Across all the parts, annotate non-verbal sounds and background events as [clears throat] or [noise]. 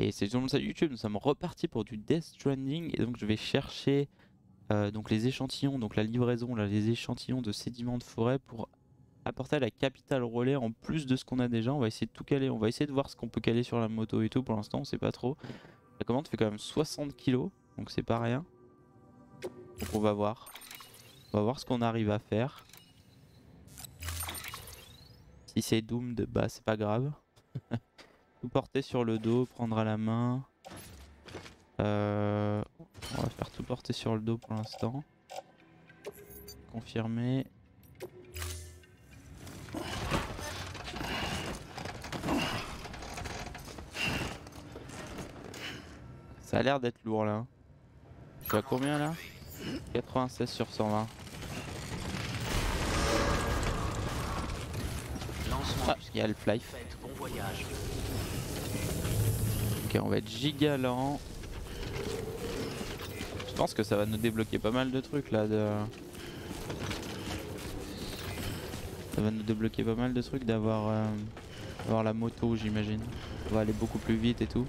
Et c'est sur YouTube, nous sommes repartis pour du Death Stranding et donc je vais chercher euh, donc les échantillons, donc la livraison, là, les échantillons de sédiments de forêt pour apporter à la capitale relais en plus de ce qu'on a déjà. On va essayer de tout caler, on va essayer de voir ce qu'on peut caler sur la moto et tout pour l'instant, on sait pas trop. La commande fait quand même 60 kilos, donc c'est pas rien. Donc on va voir. On va voir ce qu'on arrive à faire. Si c'est Doom de bas, c'est pas grave. Tout porter sur le dos, prendre à la main. Euh, on va faire tout porter sur le dos pour l'instant. Confirmer. Ça a l'air d'être lourd là. Tu as combien là? 96 sur 120. Ah, il y a le fly. Ok, on va être giga lent. Je pense que ça va nous débloquer pas mal de trucs là. De... Ça va nous débloquer pas mal de trucs d'avoir euh, la moto, j'imagine. On va aller beaucoup plus vite et tout.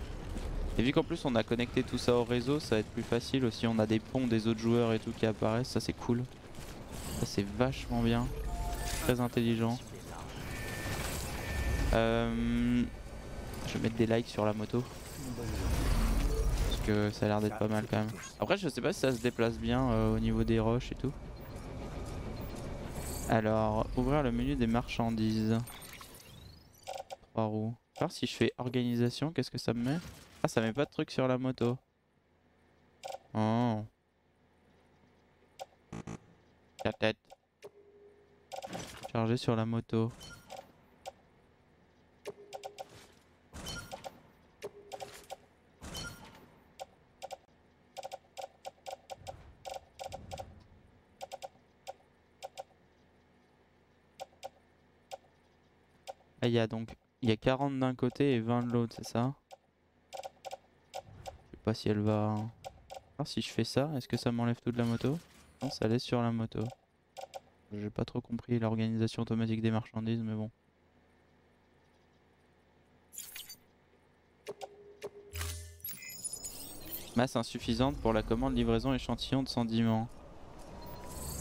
Et vu qu'en plus on a connecté tout ça au réseau, ça va être plus facile aussi. On a des ponts des autres joueurs et tout qui apparaissent, ça c'est cool. Ça c'est vachement bien. Très intelligent. Euh, je vais mettre des likes sur la moto. Parce que ça a l'air d'être pas mal quand même. Après je sais pas si ça se déplace bien euh, au niveau des roches et tout. Alors, ouvrir le menu des marchandises. Trois roues. voir si je fais organisation, qu'est-ce que ça me met? Ah, ça met pas de truc sur la moto. Oh. La tête. Chargé sur la moto. Il y a donc il y a 40 d'un côté et 20 de l'autre, c'est ça? Si elle va... Alors si je fais ça, est-ce que ça m'enlève tout de la moto? Non, ça laisse sur la moto. J'ai pas trop compris l'organisation automatique des marchandises, mais bon. Masse insuffisante pour la commande livraison échantillon de sédiments.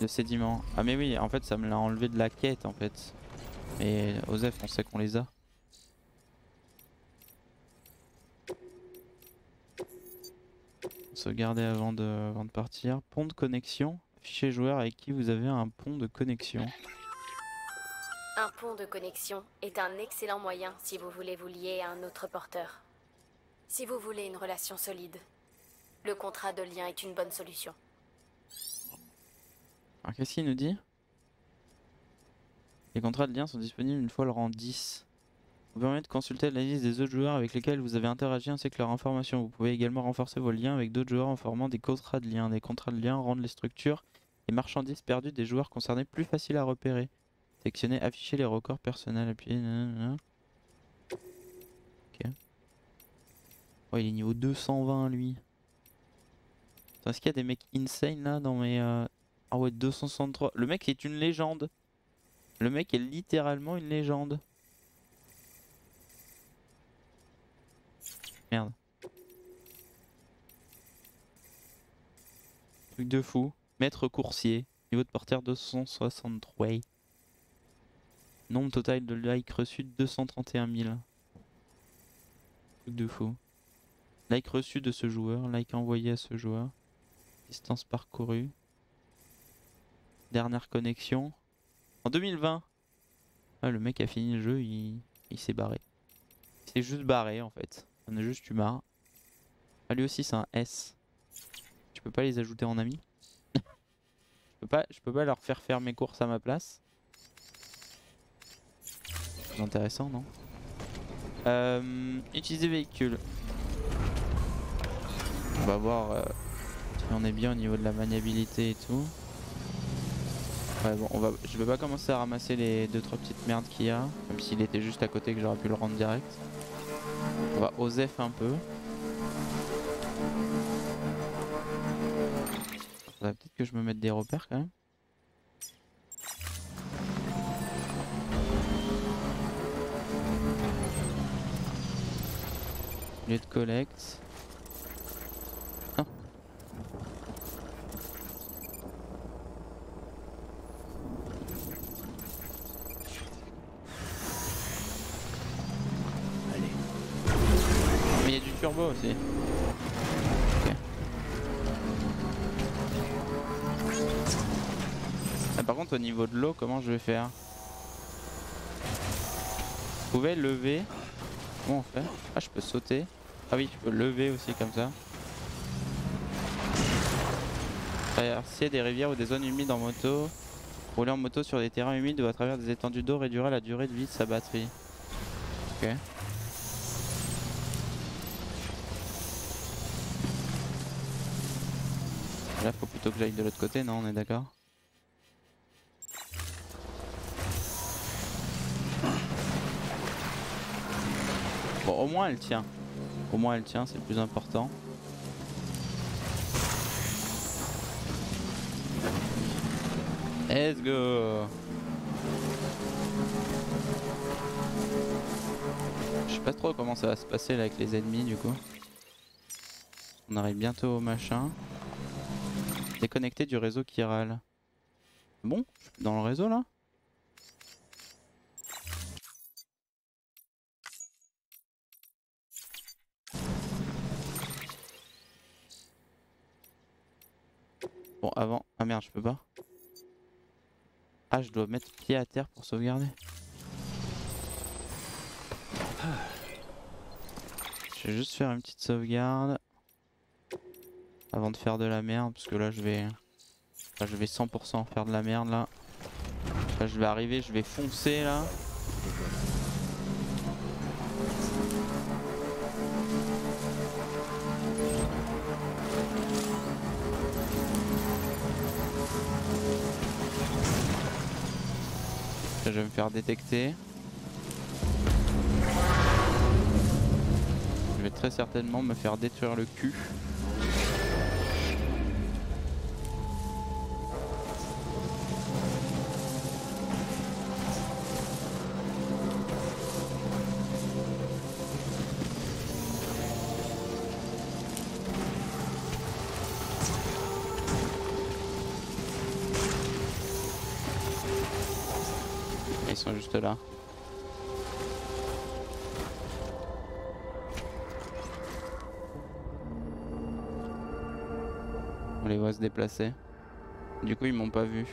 De sédiments. Ah mais oui, en fait ça me l'a enlevé de la quête en fait. Mais Osef, on sait qu'on les a. Sauvegarder avant de, avant de partir. Pont de connexion. Afficher joueur avec qui vous avez un pont de connexion. Un pont de connexion est un excellent moyen si vous voulez vous lier à un autre porteur. Si vous voulez une relation solide, le contrat de lien est une bonne solution. Alors qu'est-ce qu'il nous dit? Les contrats de lien sont disponibles une fois le rang 10 vous permet de consulter la liste des autres joueurs avec lesquels vous avez interagi ainsi que leurs informations. Vous pouvez également renforcer vos liens avec d'autres joueurs en formant des contrats de lien. Des contrats de lien rendent les structures et marchandises perdues des joueurs concernés plus faciles à repérer. Sélectionnez afficher les records personnels. Appuyez. Ok. Oh, il est niveau 220 lui. Est-ce qu'il y a des mecs insane là dans mes. Euh, ah ouais, 263. Le mec est une légende. Le mec est littéralement une légende. Merde. Truc de fou. Maître coursier. Niveau de porteur 263. Nombre total de likes reçus 231 000. Truc de fou. Like reçu de ce joueur. Like envoyé à ce joueur. Distance parcourue. Dernière connexion. En 2020. Ah, le mec a fini le jeu, il, s'est barré. Il s'est juste barré en fait. On est juste humain. Ah, lui aussi c'est un S. Tu peux pas les ajouter en ami? [laughs] Je, peux pas, je peux pas leur faire faire mes courses à ma place. C'est intéressant non? Euh, Utiliser véhicule. On va voir euh, si on est bien au niveau de la maniabilité et tout. Ouais bon on va, je vais pas commencer à ramasser les 2-3 petites merdes qu'il y a. Même s'il était juste à côté que j'aurais pu le rendre direct. On va osef un peu. Faudrait peut-être que je me mette des repères quand même. Lieu de collecte. Ah, par contre au niveau de l'eau comment je vais faire Vous pouvez lever Comment on fait Ah je peux sauter. Ah oui je peux lever aussi comme ça. Traverser des rivières ou des zones humides en moto. Rouler en moto sur des terrains humides ou à travers des étendues d'eau réduira la durée de vie de sa batterie. Ok. Là faut plutôt que j'aille de l'autre côté, non on est d'accord? Bon au moins elle tient. Au moins elle tient, c'est le plus important. Let's go Je sais pas trop comment ça va se passer là avec les ennemis du coup. On arrive bientôt au machin. Déconnecté du réseau qui râle. Bon, dans le réseau là? Bon, avant. Ah merde, je peux pas. Ah, je dois mettre pied à terre pour sauvegarder. Je vais juste faire une petite sauvegarde. Avant de faire de la merde, parce que là je vais... Là, je vais 100% faire de la merde là. Là je vais arriver, je vais foncer là. Là, je vais me faire détecter. Je vais très certainement me faire détruire le cul. Se déplacer. Du coup, ils m'ont pas vu.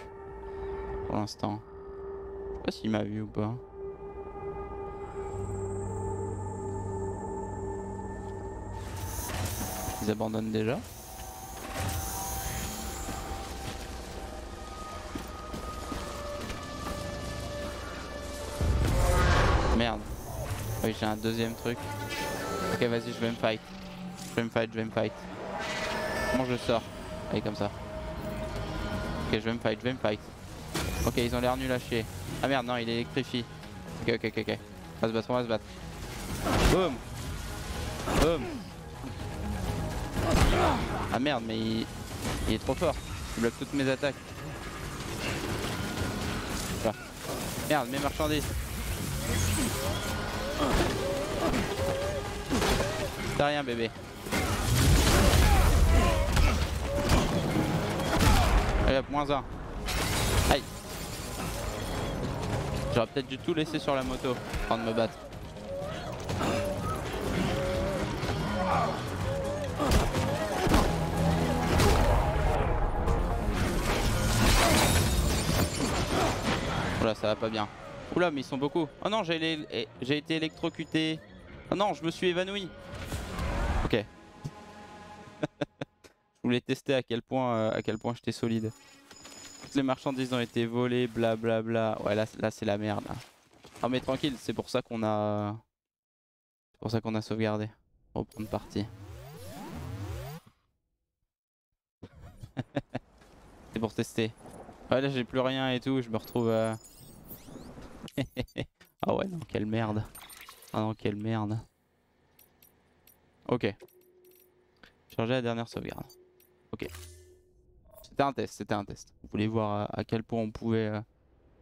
Pour l'instant. Je sais pas s'il m'a vu ou pas. Ils abandonnent déjà. Merde. Oui, j'ai un deuxième truc. Ok, vas-y, je vais me fight. Je vais me fight, je vais me fight. Comment je sors? Comme ça. Ok, je vais me fight, je vais me fight. Ok, ils ont l'air nuls à chier. Ah merde, non, il électrifie. Ok, ok, ok, ok. On va se battre, on va se battre. Boum Boum Ah merde, mais il, est trop fort. Il bloque toutes mes attaques. Merde, mes marchandises. T'as rien bébé. Moins un. Aïe. J'aurais peut-être dû tout laisser sur la moto avant de me battre. Oula, ça va pas bien. Oula, mais ils sont beaucoup. Oh non, j'ai j'ai été électrocuté. Oh non, je me suis évanoui. Je voulais tester à quel point, euh, à quel point j'étais solide. Toutes les marchandises ont été volées, blablabla. Bla bla. Ouais, là, là c'est la merde. là. Non mais tranquille, c'est pour ça qu'on a, c'est pour ça qu'on a sauvegardé. Reprendre partie. [laughs] c'est pour tester. Ouais, là j'ai plus rien et tout, je me retrouve. euh, [laughs] ah ouais, non, quelle merde. Ah non, quelle merde. Ok. Charger la dernière sauvegarde. Ok. C'était un test, c'était un test. Vous voulez voir à, quel point on pouvait, euh,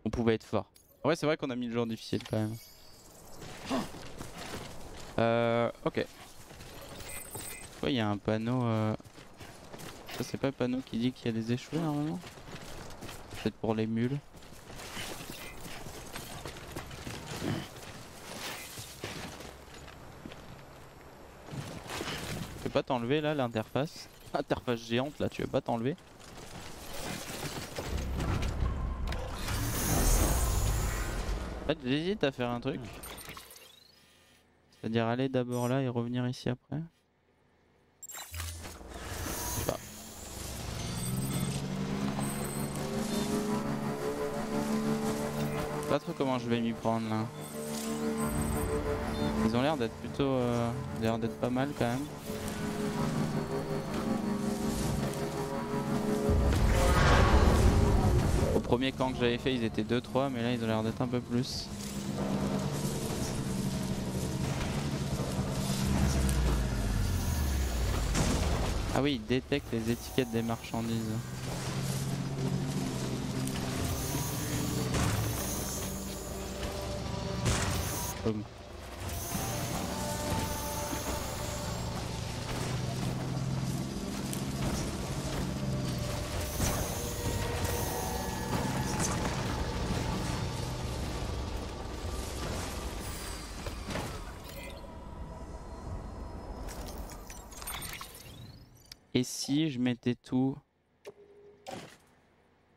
on pouvait être fort. Ouais, c'est vrai qu'on a mis le jour difficile quand même. Euh, ok. fois il y a un panneau. Euh... Ça c'est pas le panneau qui dit qu'il y a des échoués normalement? Peut-être pour les mules. Tu veux pas t'enlever là l'interface? [laughs] Interface géante là, tu veux pas t'enlever En fait j'hésite à faire un truc. C'est-à-dire aller d'abord là et revenir ici après. Pas. pas trop comment je vais m'y prendre là. Ils ont l'air d'être plutôt... Euh, d'être pas mal quand même. Premier camp que j'avais fait ils étaient 2-3 mais là ils ont l'air d'être un peu plus. Ah oui, il détecte les étiquettes des marchandises. Et si je mettais tout...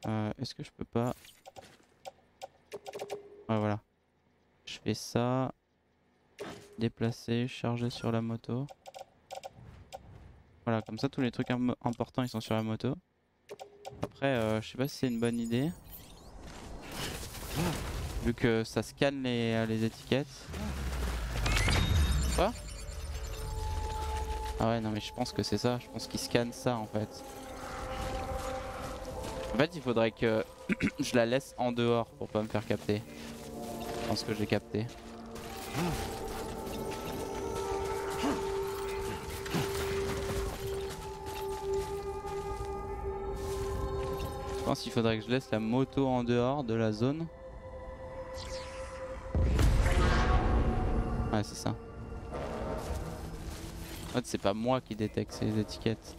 Euh, Est-ce que je peux pas... Ouais voilà. Je fais ça. Déplacer, charger sur la moto. Voilà, comme ça tous les trucs importants ils sont sur la moto. Après, euh, je sais pas si c'est une bonne idée. Vu que ça scanne les, les étiquettes. Quoi? Ah ouais non mais je pense que c'est ça, je pense qu'il scanne ça en fait. En fait il faudrait que [clears throat] je la laisse en dehors pour pas me faire capter. Je pense que j'ai capté. Je pense qu'il faudrait que je laisse la moto en dehors de la zone. Ouais c'est ça. En fait, c'est pas moi qui détecte ces étiquettes.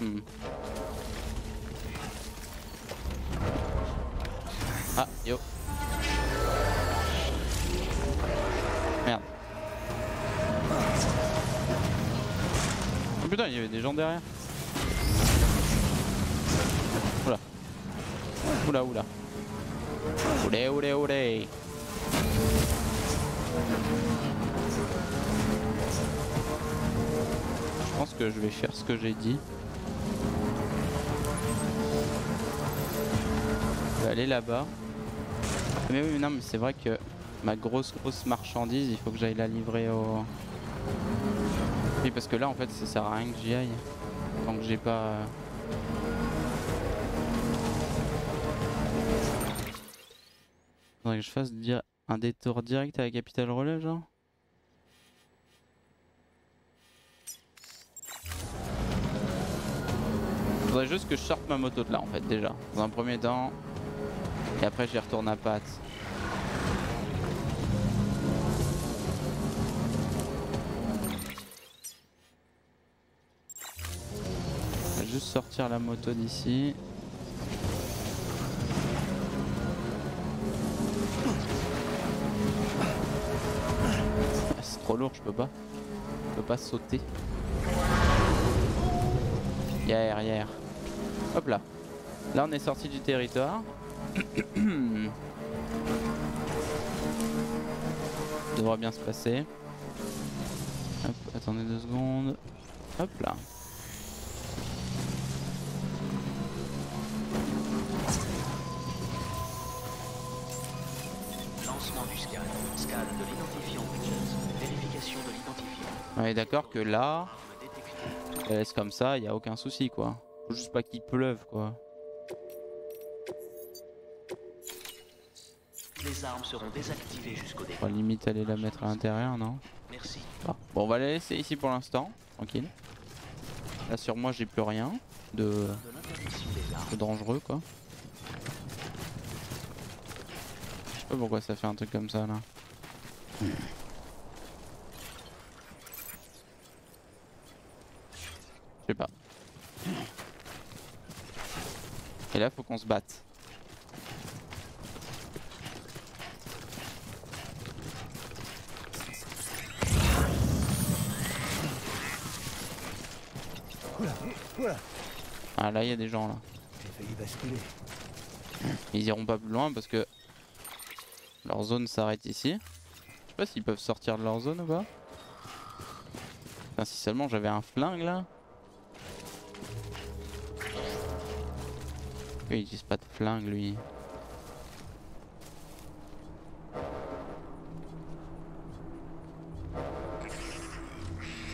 Hmm. Ah, yo. Merde. Oh putain, il y avait des gens derrière. Oula. Oula, oula. Oulé, oulé, oulé. Je pense que je vais faire ce que j'ai dit. Je vais aller là-bas. Mais oui, non, mais c'est vrai que ma grosse grosse marchandise, il faut que j'aille la livrer au... Oui, parce que là, en fait, ça sert à rien que j'y aille. Tant que j'ai pas... Faudrait que je fasse dire un détour direct à la capitale relais, genre Faudrait juste que je sorte ma moto de là en fait déjà. Dans un premier temps. Et après j'y retourne à patte. juste sortir la moto d'ici. Trop lourd, je peux pas. Je peux pas sauter. Hier, hier. Hop là. Là, on est sorti du territoire. Ça [coughs] devrait bien se passer. Attendez deux secondes. Hop là. Est d'accord que là, laisse comme ça, il n'y a aucun souci quoi. Faut juste pas qu'il pleuve quoi. Les armes seront désactivées jusqu'au début. On va limite aller la mettre à l'intérieur, non Merci. Bon, on va la laisser ici pour l'instant, tranquille. Là sur moi j'ai plus rien de... de dangereux quoi. Je sais pas pourquoi ça fait un truc comme ça là. Je sais pas. Et là, faut qu'on se batte. Ah là, il y a des gens là. Ils iront pas plus loin parce que leur zone s'arrête ici. Je sais pas s'ils peuvent sortir de leur zone ou pas. Si seulement j'avais un flingue là. Il utilise pas de flingue lui.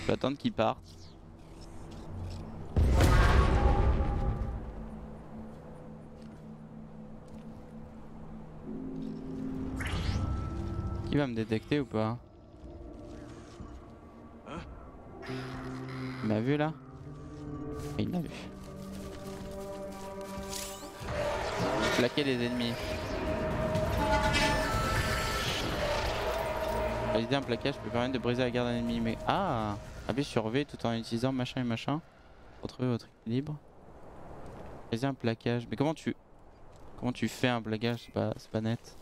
Je vais attendre qu'il parte. Il va me détecter ou pas Il m'a vu là? Il m'a vu. Plaquer les ennemis. Réaliser un plaquage peut permettre de briser la garde d'un ennemi. Mais ah Appuyer sur V tout en utilisant machin et machin. Retrouver votre équilibre. Réaliser un plaquage. Mais comment tu. Comment tu fais un plaquage? C'est pas, pas net.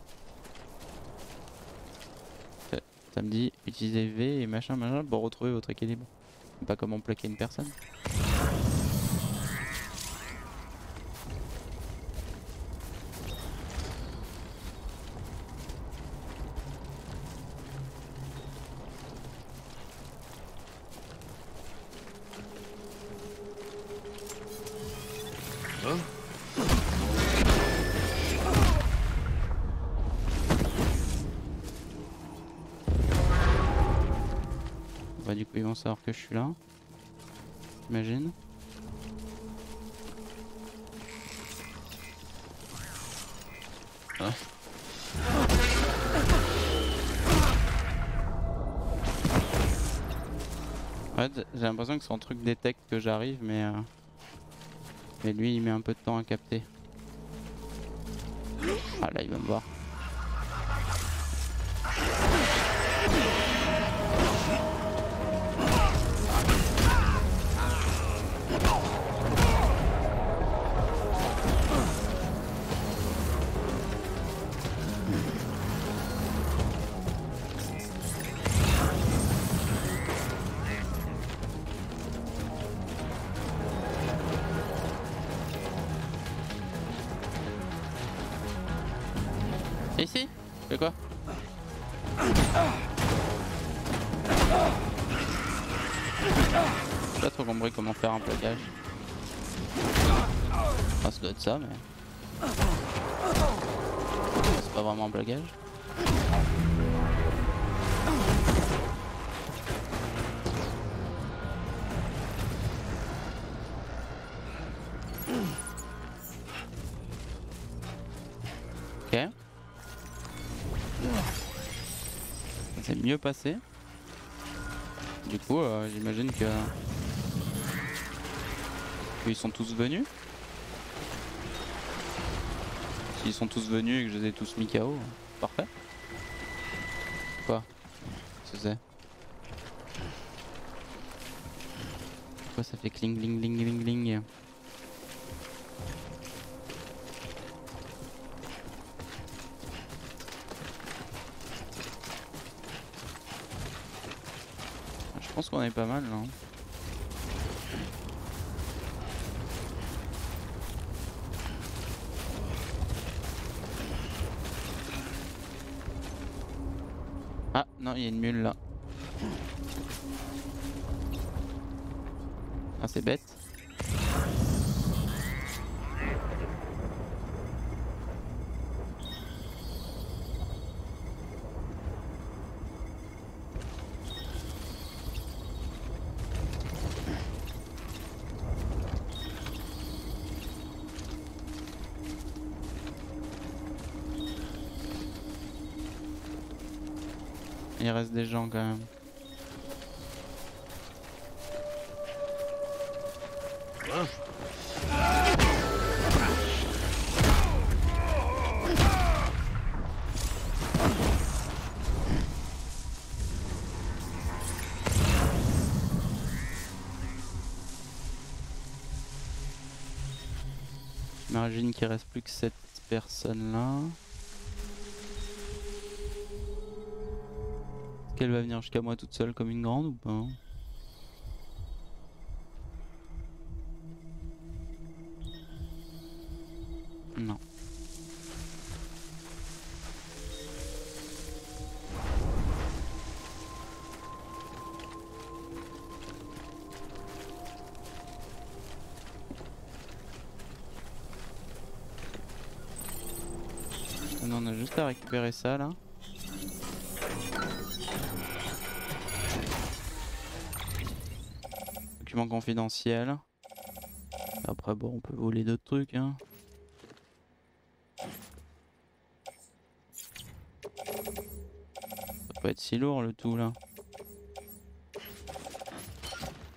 Ça me dit utiliser V et machin machin pour retrouver votre équilibre. Pas comment plaquer une personne. Je suis là. J'imagine. Ouais, j'ai l'impression que son truc détecte que j'arrive, mais euh... mais lui il met un peu de temps à capter. Ah là il va me voir. Trop compris comment faire un plaquage. Ah, ça doit être ça, mais. C'est pas vraiment un plaquage. mieux passé. Du coup, euh, j'imagine que... Ils sont tous venus. S'ils sont tous venus et que je les ai tous mis KO, parfait. Quoi? Ce c'est? Pourquoi ça fait cling cling cling cling cling pense qu'on est pas mal là. Ah il y a une mule là. Ah c'est bête. des gens quand même. J'imagine qu'il reste plus que cette personne là. Qu'elle va venir jusqu'à moi toute seule comme une grande ou pas Non. Non, on a juste à récupérer ça là. Document confidentiel. Après bon on peut voler d'autres trucs hein. Ça peut être si lourd le tout là.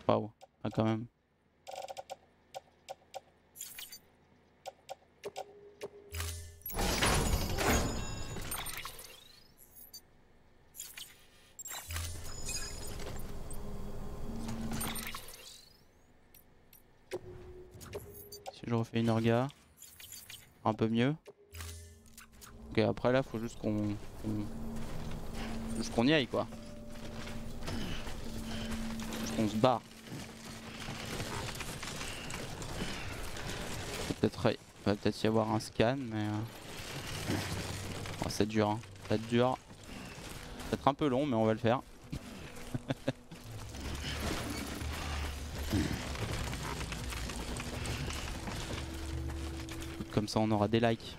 Waouh, ah, quand même. Une orga, un peu mieux. Ok, après là, faut juste qu'on juste qu'on y aille quoi. Juste qu'on se barre. Peut-être va peut-être y avoir un scan, mais euh... oh, c'est dur, hein. ça va être un peu long, mais on va le faire. Comme ça, on aura des likes.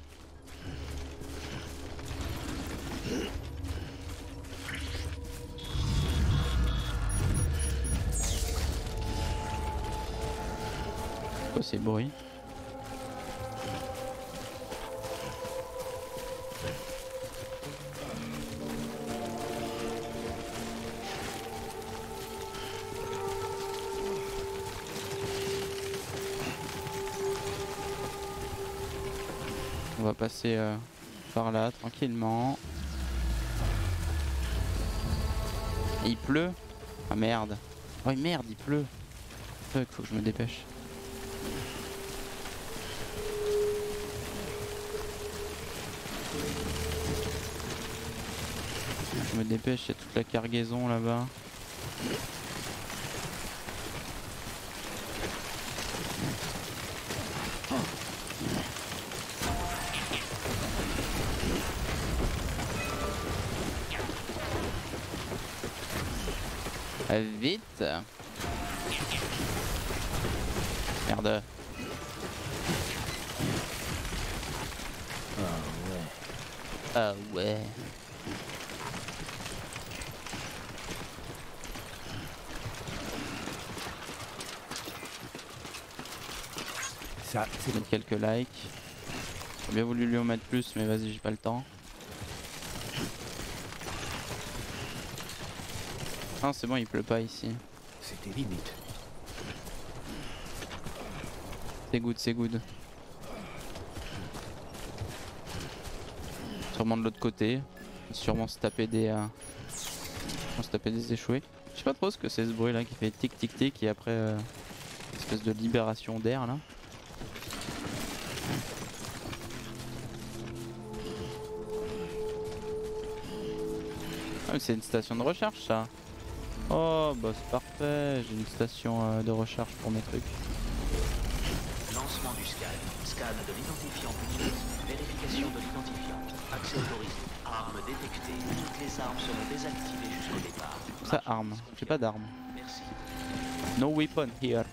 Quoi ces bruits? Passer euh, par là tranquillement. Et il pleut Ah merde. Oh merde, il pleut. Fuck, faut que je me dépêche. Je me dépêche, il y a toute la cargaison là-bas. Vite Merde. Ah ouais. Ça, c'est quelques likes. J'aurais bien voulu lui en mettre plus, mais vas-y, j'ai pas le temps. Non, c'est bon, il pleut pas ici. C'était limite. C'est good, c'est good. Sûrement de l'autre côté. Sûrement se taper des. euh, sûrement se taper des échoués. Je sais pas trop ce que c'est ce bruit là qui fait tic tic tic et après. euh, espèce de libération d'air là. Ah, mais c'est une station de recherche ça. Oh bah c'est parfait, j'ai une station euh, de recherche pour mes trucs. Lancement du scan. Scan de l'identifiant. Vérification de l'identifiant. Accès autorisé. Armes détectées. Toutes les armes seront désactivées jusqu'au départ. Ça arme, j'ai pas d'arme. Merci. No weapon here.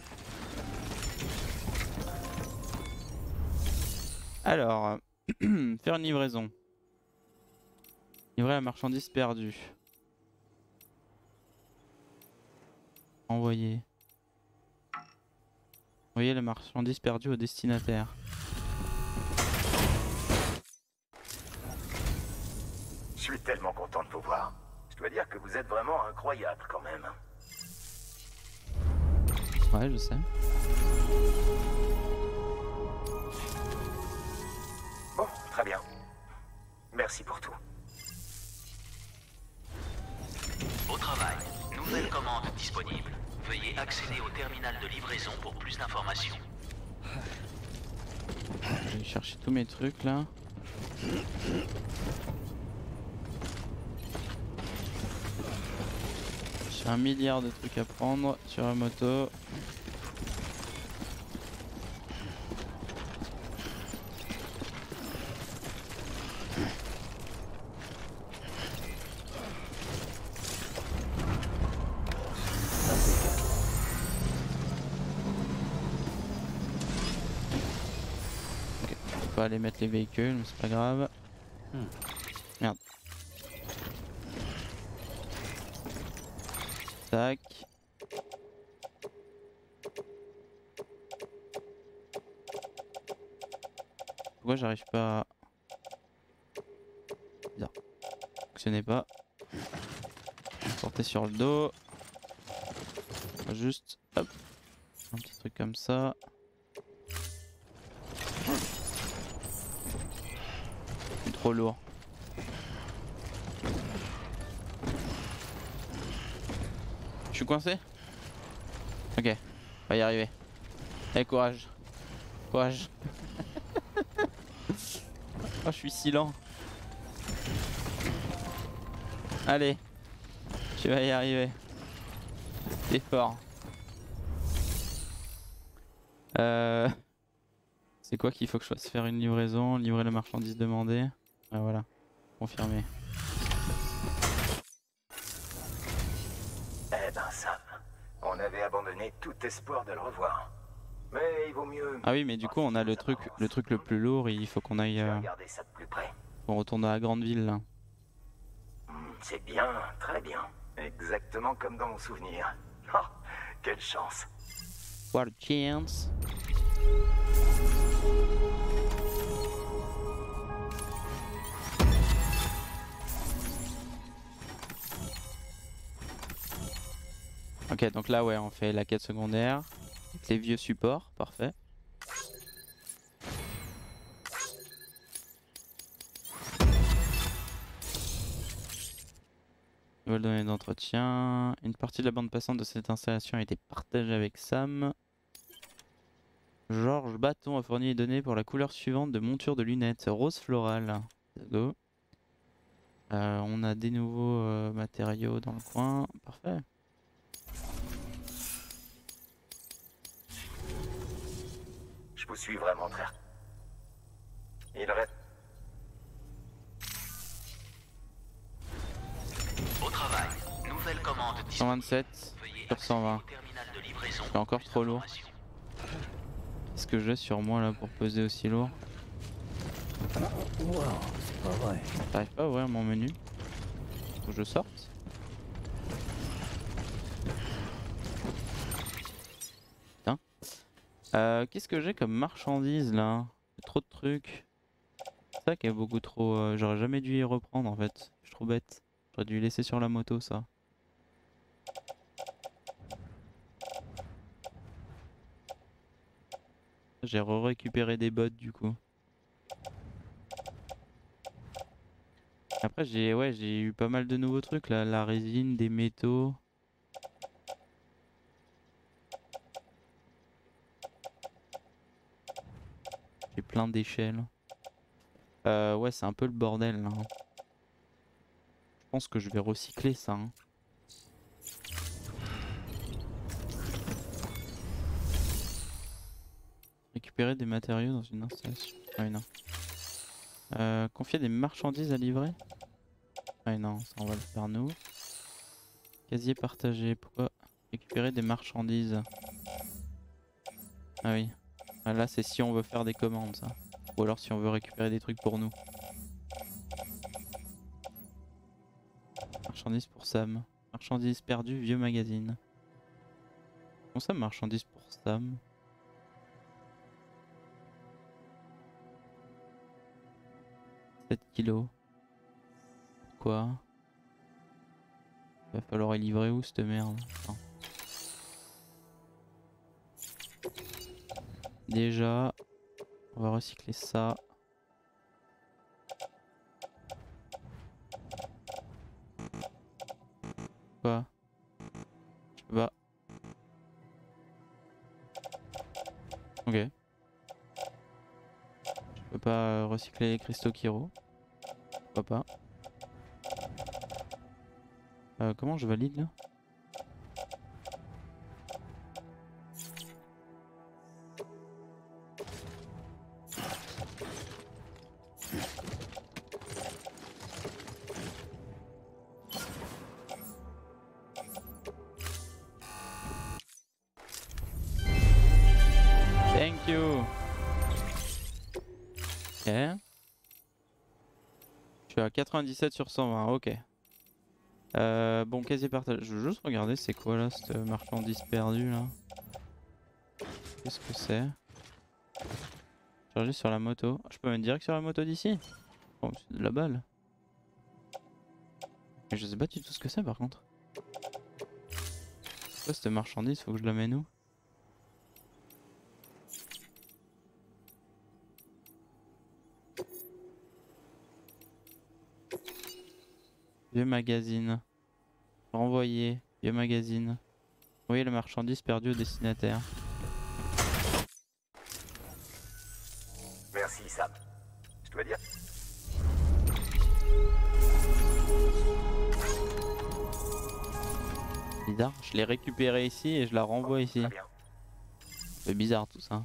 Alors, [clears throat] faire une livraison. Livrer la marchandise perdue. Envoyer. Envoyer la marchandise perdue au destinataire. Je suis tellement content de vous voir. Je dois dire que vous êtes vraiment incroyable quand même. Ouais, je sais. Bon, très bien. Merci pour tout. Pour plus d'informations. je vais chercher tous mes trucs là. J'ai un milliard de trucs à prendre sur la moto. Pas aller mettre les véhicules, mais c'est pas grave. Hmm. Merde. Tac. Pourquoi j'arrive pas à... Bizarre. Fonctionnez pas. Portez sur le dos. Juste, hop. Un petit truc comme ça. Trop lourd. Je suis coincé? Ok, on va y arriver. Allez, courage. Courage. [laughs] oh, je suis si lent. Allez, tu vas y arriver. T'es fort. Euh... C'est quoi qu'il faut que je fasse? Faire une livraison, livrer la marchandise demandée. Ah voilà, confirmé. Eh ben ça, on avait abandonné tout espoir de le revoir. Mais il vaut mieux... Ah oui, mais du coup on a le truc, le truc le plus lourd. Il faut qu'on aille, euh, ça de plus près. on retourne à la grande ville là. Hmm, C'est bien, très bien. Exactement comme dans mon souvenir. [laughs] Oh, quelle chance. What a chance. Donc là, ouais, on fait la quête secondaire. Les vieux supports, parfait. Nouvelle donnée d'entretien. Une partie de la bande passante de cette installation a été partagée avec Sam. Georges Bâton a fourni les données pour la couleur suivante de monture de lunettes, rose floral. Let's go. Euh, on a des nouveaux euh, matériaux dans le coin, parfait. Je vous suis vraiment très... Il reste... Au travail. Nouvelle commande 127 Veuillez sur 120. accéder au terminal de livraison. C'est encore trop lourd. Qu'est-ce que j'ai sur moi là pour peser aussi lourd Wow, c'est pas vrai. J'arrive pas à ouvrir mon menu? Faut que je sorte. Euh, Qu'est-ce que j'ai comme marchandise là? Trop de trucs. C'est ça qui est beaucoup trop. euh, J'aurais jamais dû y reprendre en fait. Je suis trop bête. J'aurais dû laisser sur la moto ça. J'ai re-récupéré des bottes du coup. Après j'ai ouais j'ai eu pas mal de nouveaux trucs là, la résine, des métaux. J'ai plein d'échelles. Euh, ouais c'est un peu le bordel là. hein. Je pense que je vais recycler ça. hein. Récupérer des matériaux dans une installation. Ah oui, non. Euh, confier des marchandises à livrer Ah oui, non, ça on va le faire nous. Casier partagé, pourquoi récupérer des marchandises? Ah oui. Ah, là c'est si on veut faire des commandes ça. Ou alors si on veut récupérer des trucs pour nous. Marchandises pour Sam. Marchandises perdues, vieux magazine. Comment ça, marchandises pour Sam? 7 kilos. Quoi? Va falloir y livrer où cette merde? Déjà, on va recycler ça. Quoi Je peux pas. pas euh, recycler les cristaux Kiro. Pourquoi pas. Euh, comment je valide là? 97 sur 120, ok. Euh, bon, quasi partage. Je veux juste regarder c'est quoi là cette marchandise perdue là? Qu'est-ce que c'est? Charger sur la moto. Je peux mettre direct sur la moto d'ici? Bon, c'est de la balle. Je sais pas du tout ce que c'est par contre. Quoi cette marchandise? Faut que je la mène où? Vieux magazine. Renvoyer. Vieux magazine. Envoyer la marchandise perdue au destinataire. Merci, Sam. Je dois dire. Bizarre. Je l'ai récupéré ici et je la renvoie ici. C'est bizarre tout ça.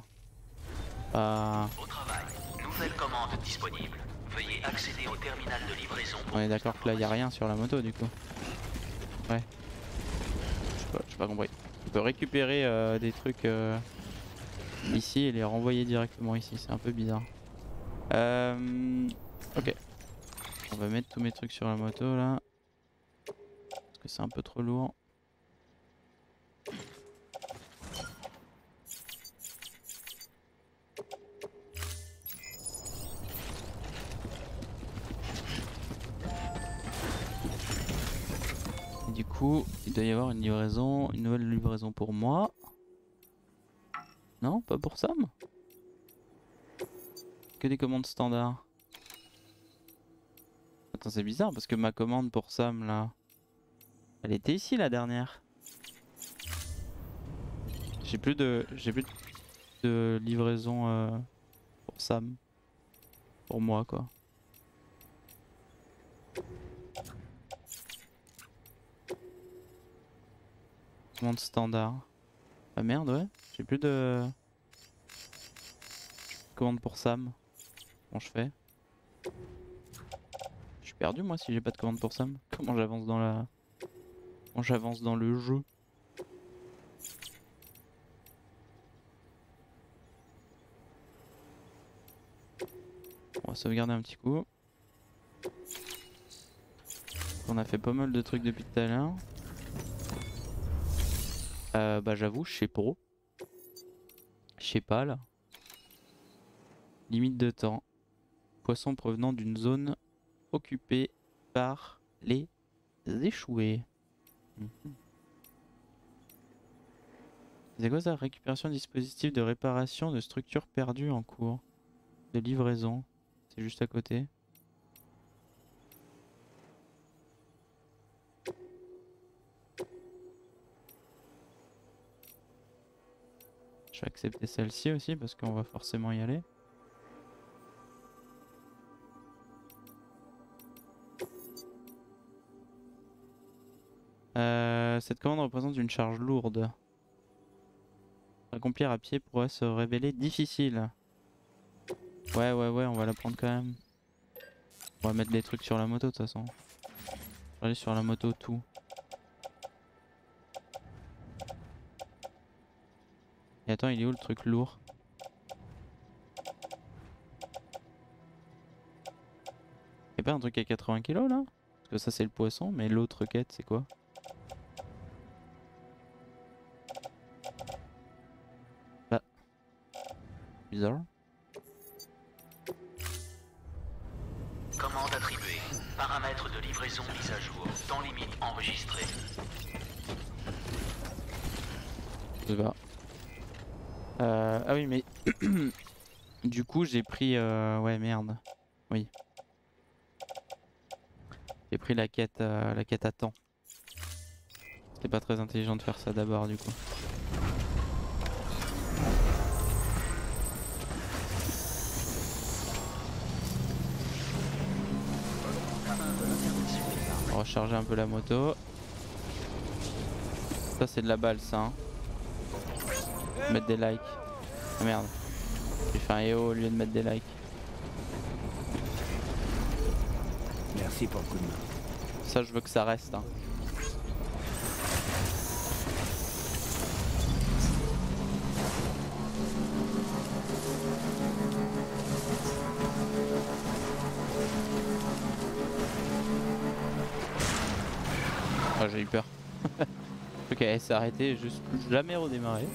Euh, Au travail. Nouvelle commande disponible. Veuillez accéder au terminal de livraison. pour on est d'accord que là y a rien sur la moto du coup. Ouais. Je sais pas, j'ai pas compris. On peut récupérer euh, des trucs euh, ici et les renvoyer directement ici. C'est un peu bizarre. Euh, ok. On va mettre tous mes trucs sur la moto là. Parce que c'est un peu trop lourd. Coup, il doit y avoir une livraison, une nouvelle livraison pour moi. Non, pas pour Sam? Que des commandes standards. Attends, c'est bizarre parce que ma commande pour Sam là, elle était ici la dernière. J'ai plus de, j'ai plus de livraison euh, pour Sam, pour moi quoi. Commande standard. Ah merde ouais, j'ai plus de commande pour Sam. Comment je fais? Je suis perdu moi si j'ai pas de commande pour Sam. Comment j'avance dans la Comment j'avance dans le jeu? On va sauvegarder un petit coup. On a fait pas mal de trucs depuis tout à l'heure. Euh, bah j'avoue, je sais pas. Je là. Limite de temps. Poisson provenant d'une zone occupée par les échoués. Mhm. C'est quoi ça? Récupération dispositif de réparation de structures perdues en cours. De livraison. C'est juste à côté. Je vais accepter celle-ci aussi parce qu'on va forcément y aller. Euh, cette commande représente une charge lourde. Accomplir à pied pourrait se révéler difficile. Ouais, ouais, ouais, on va la prendre quand même. On va mettre des trucs sur la moto de toute façon. Aller sur la moto tout. Attends, il est où le truc lourd? Y'a pas un truc à 80 kg là? Parce que ça c'est le poisson, mais l'autre quête c'est quoi? Bah. Bizarre. Commande attribuée. Paramètres de livraison mis à jour. Temps limite enregistré. Je sais pas. Ah oui, mais... [clears throat] du coup, j'ai pris... Euh... Ouais, merde. Oui. J'ai pris la quête, euh... la quête à temps. C'était pas très intelligent de faire ça d'abord, du coup. Recharger un peu la moto. Ça, c'est de la balle, ça. Hein. Mettre des likes. Ah merde. J'ai fait un EO au lieu de mettre des likes. Merci pour le coup de main. Ça je veux que ça reste. Hein. Ah, j'ai eu peur. [laughs] ok, elle s'est arrêtée, juste plus jamais redémarrer.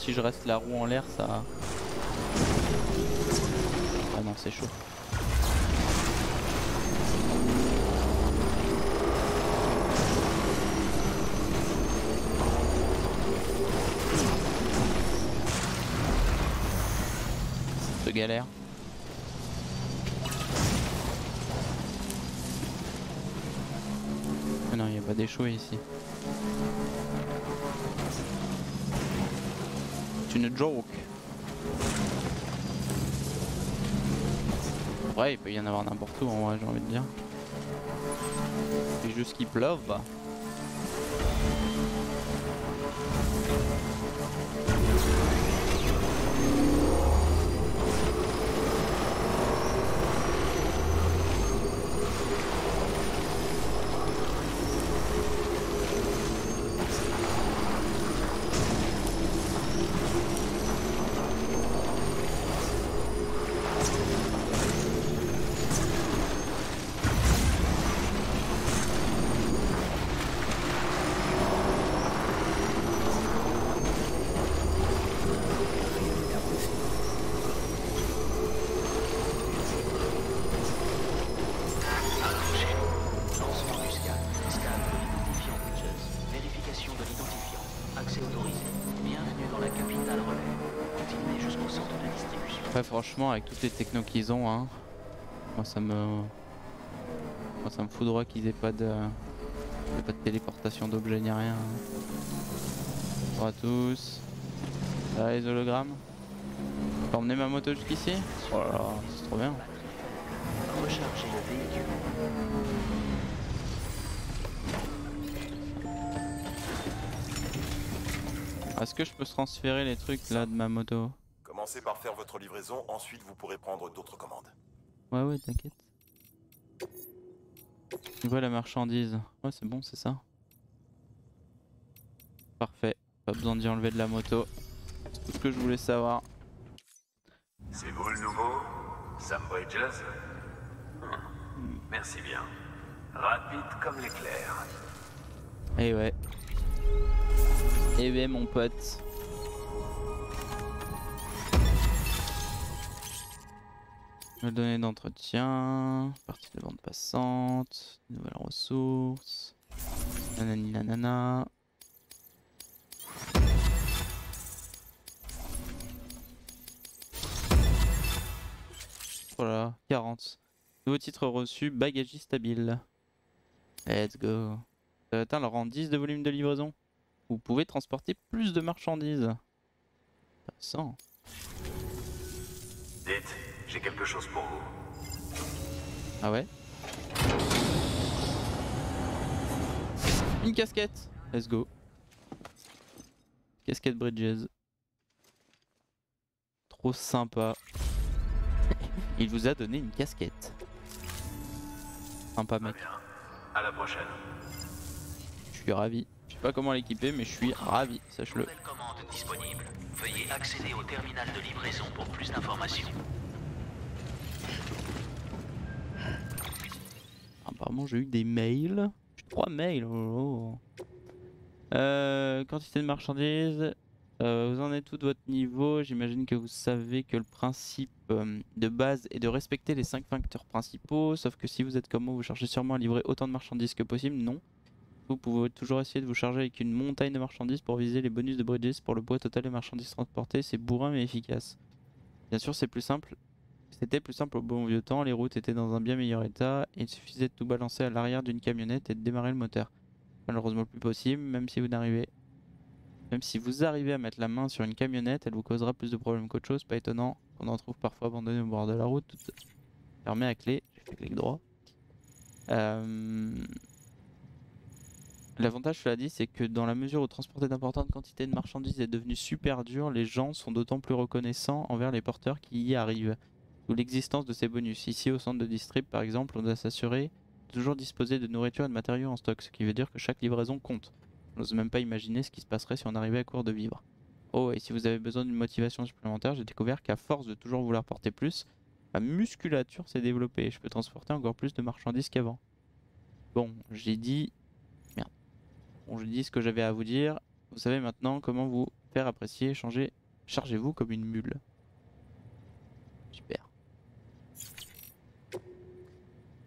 Si je reste la roue en l'air, ça. Ah non, c'est chaud. De galère. Ah non, il n'y a pas d'échoué ici. C'est une joke. Ouais, il peut y en avoir n'importe où en vrai, j'ai envie de dire. C'est juste qu'il pleuve. Franchement, avec toutes les technos qu'ils ont, hein, moi ça me. Moi ça me foudroie qu'ils aient pas de. pas de téléportation d'objets ni rien. Bonjour à tous. Va les hologrammes? T'as emmené ma moto jusqu'ici? Oh là là, c'est trop bien. Recharger le véhicule. Est-ce que je peux transférer les trucs là de ma moto? Commencez par faire votre livraison, ensuite vous pourrez prendre d'autres commandes. Ouais, ouais, t'inquiète. Tu vois la marchandise Ouais, c'est bon, c'est ça. Parfait. Pas besoin d'y enlever de la moto. C'est tout ce que je voulais savoir. C'est vous le nouveau Sam Bridges? Hmm, Merci bien. Rapide comme l'éclair. Eh ouais. Eh ouais, mon pote. Nouvelles données d'entretien, partie de vente passante, nouvelles ressources, nanani nanana. Voilà, 40. Nouveau titre reçu, bagagiste habile. Let's go. Ça atteint le rang 10 de volume de livraison. Vous pouvez transporter plus de marchandises. Intéressant. Dites, j'ai quelque chose pour vous. Ah ouais Une casquette Let's go. Casquette Bridges. Trop sympa. Il vous a donné une casquette. Sympa mec. À la prochaine. Je suis ravi. Je sais pas comment l'équiper mais je suis ravi, sache-le. Nouvelle commande disponible. Veuillez accéder au terminal de livraison pour plus d'informations. Apparemment j'ai eu des mails. Trois mails. oh là. Euh, quantité de marchandises. Euh, vous en êtes tout de votre niveau? J'imagine que vous savez que le principe euh, de base est de respecter les 5 facteurs principaux. Sauf que si vous êtes comme moi, vous cherchez sûrement à livrer autant de marchandises que possible. Non. Vous pouvez toujours essayer de vous charger avec une montagne de marchandises pour viser les bonus de Bridges pour le poids total des marchandises transportées. C'est bourrin mais efficace. Bien sûr, c'est plus simple. C'était plus simple au bon vieux temps, les routes étaient dans un bien meilleur état il suffisait de tout balancer à l'arrière d'une camionnette et de démarrer le moteur. Malheureusement plus possible, même si vous n'arrivez même si vous arrivez à mettre la main sur une camionnette, elle vous causera plus de problèmes qu'autre chose, pas étonnant qu'on en trouve parfois abandonné au bord de la route, toute fermée à clé, j'ai fait clic droit. Euh, L'avantage, cela dit, c'est que dans la mesure où transporter d'importantes quantités de marchandises est devenu super dur, les gens sont d'autant plus reconnaissants envers les porteurs qui y arrivent. L'existence de ces bonus. Ici, au centre de distrib, par exemple, on doit s'assurer toujours disposer de nourriture et de matériaux en stock, ce qui veut dire que chaque livraison compte. Je n'ose même pas imaginer ce qui se passerait si on arrivait à court de vivres. Oh, et si vous avez besoin d'une motivation supplémentaire, j'ai découvert qu'à force de toujours vouloir porter plus, ma musculature s'est développée et je peux transporter encore plus de marchandises qu'avant. Bon, j'ai dit Bon, je dis ce que j'avais à vous dire. Vous savez maintenant comment vous faire apprécier, changer. Chargez-vous comme une mule. Super.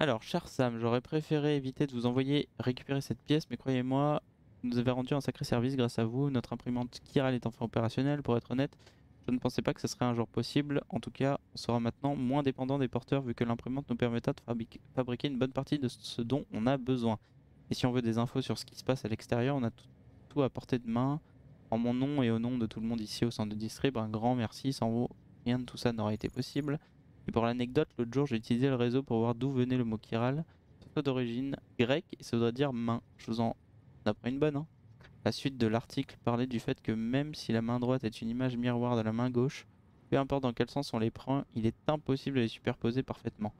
Alors, cher Sam, j'aurais préféré éviter de vous envoyer récupérer cette pièce, mais croyez-moi, nous avez rendu un sacré service grâce à vous. Notre imprimante Kiral est enfin opérationnelle. Pour être honnête, je ne pensais pas que ce serait un jour possible. En tout cas, on sera maintenant moins dépendant des porteurs vu que l'imprimante nous permettra de fabriquer une bonne partie de ce dont on a besoin. Et si on veut des infos sur ce qui se passe à l'extérieur, on a tout, à portée de main. En mon nom et au nom de tout le monde ici au centre de distrib, un grand merci. Sans vous, rien de tout ça n'aurait été possible. Et pour l'anecdote, l'autre jour, j'ai utilisé le réseau pour voir d'où venait le mot chiral. Soit d'origine grecque et ça voudrait dire main. Je vous en apprends une bonne. Hein la suite de l'article parlait du fait que même si la main droite est une image miroir de la main gauche, peu importe dans quel sens on les prend, il est impossible de les superposer parfaitement.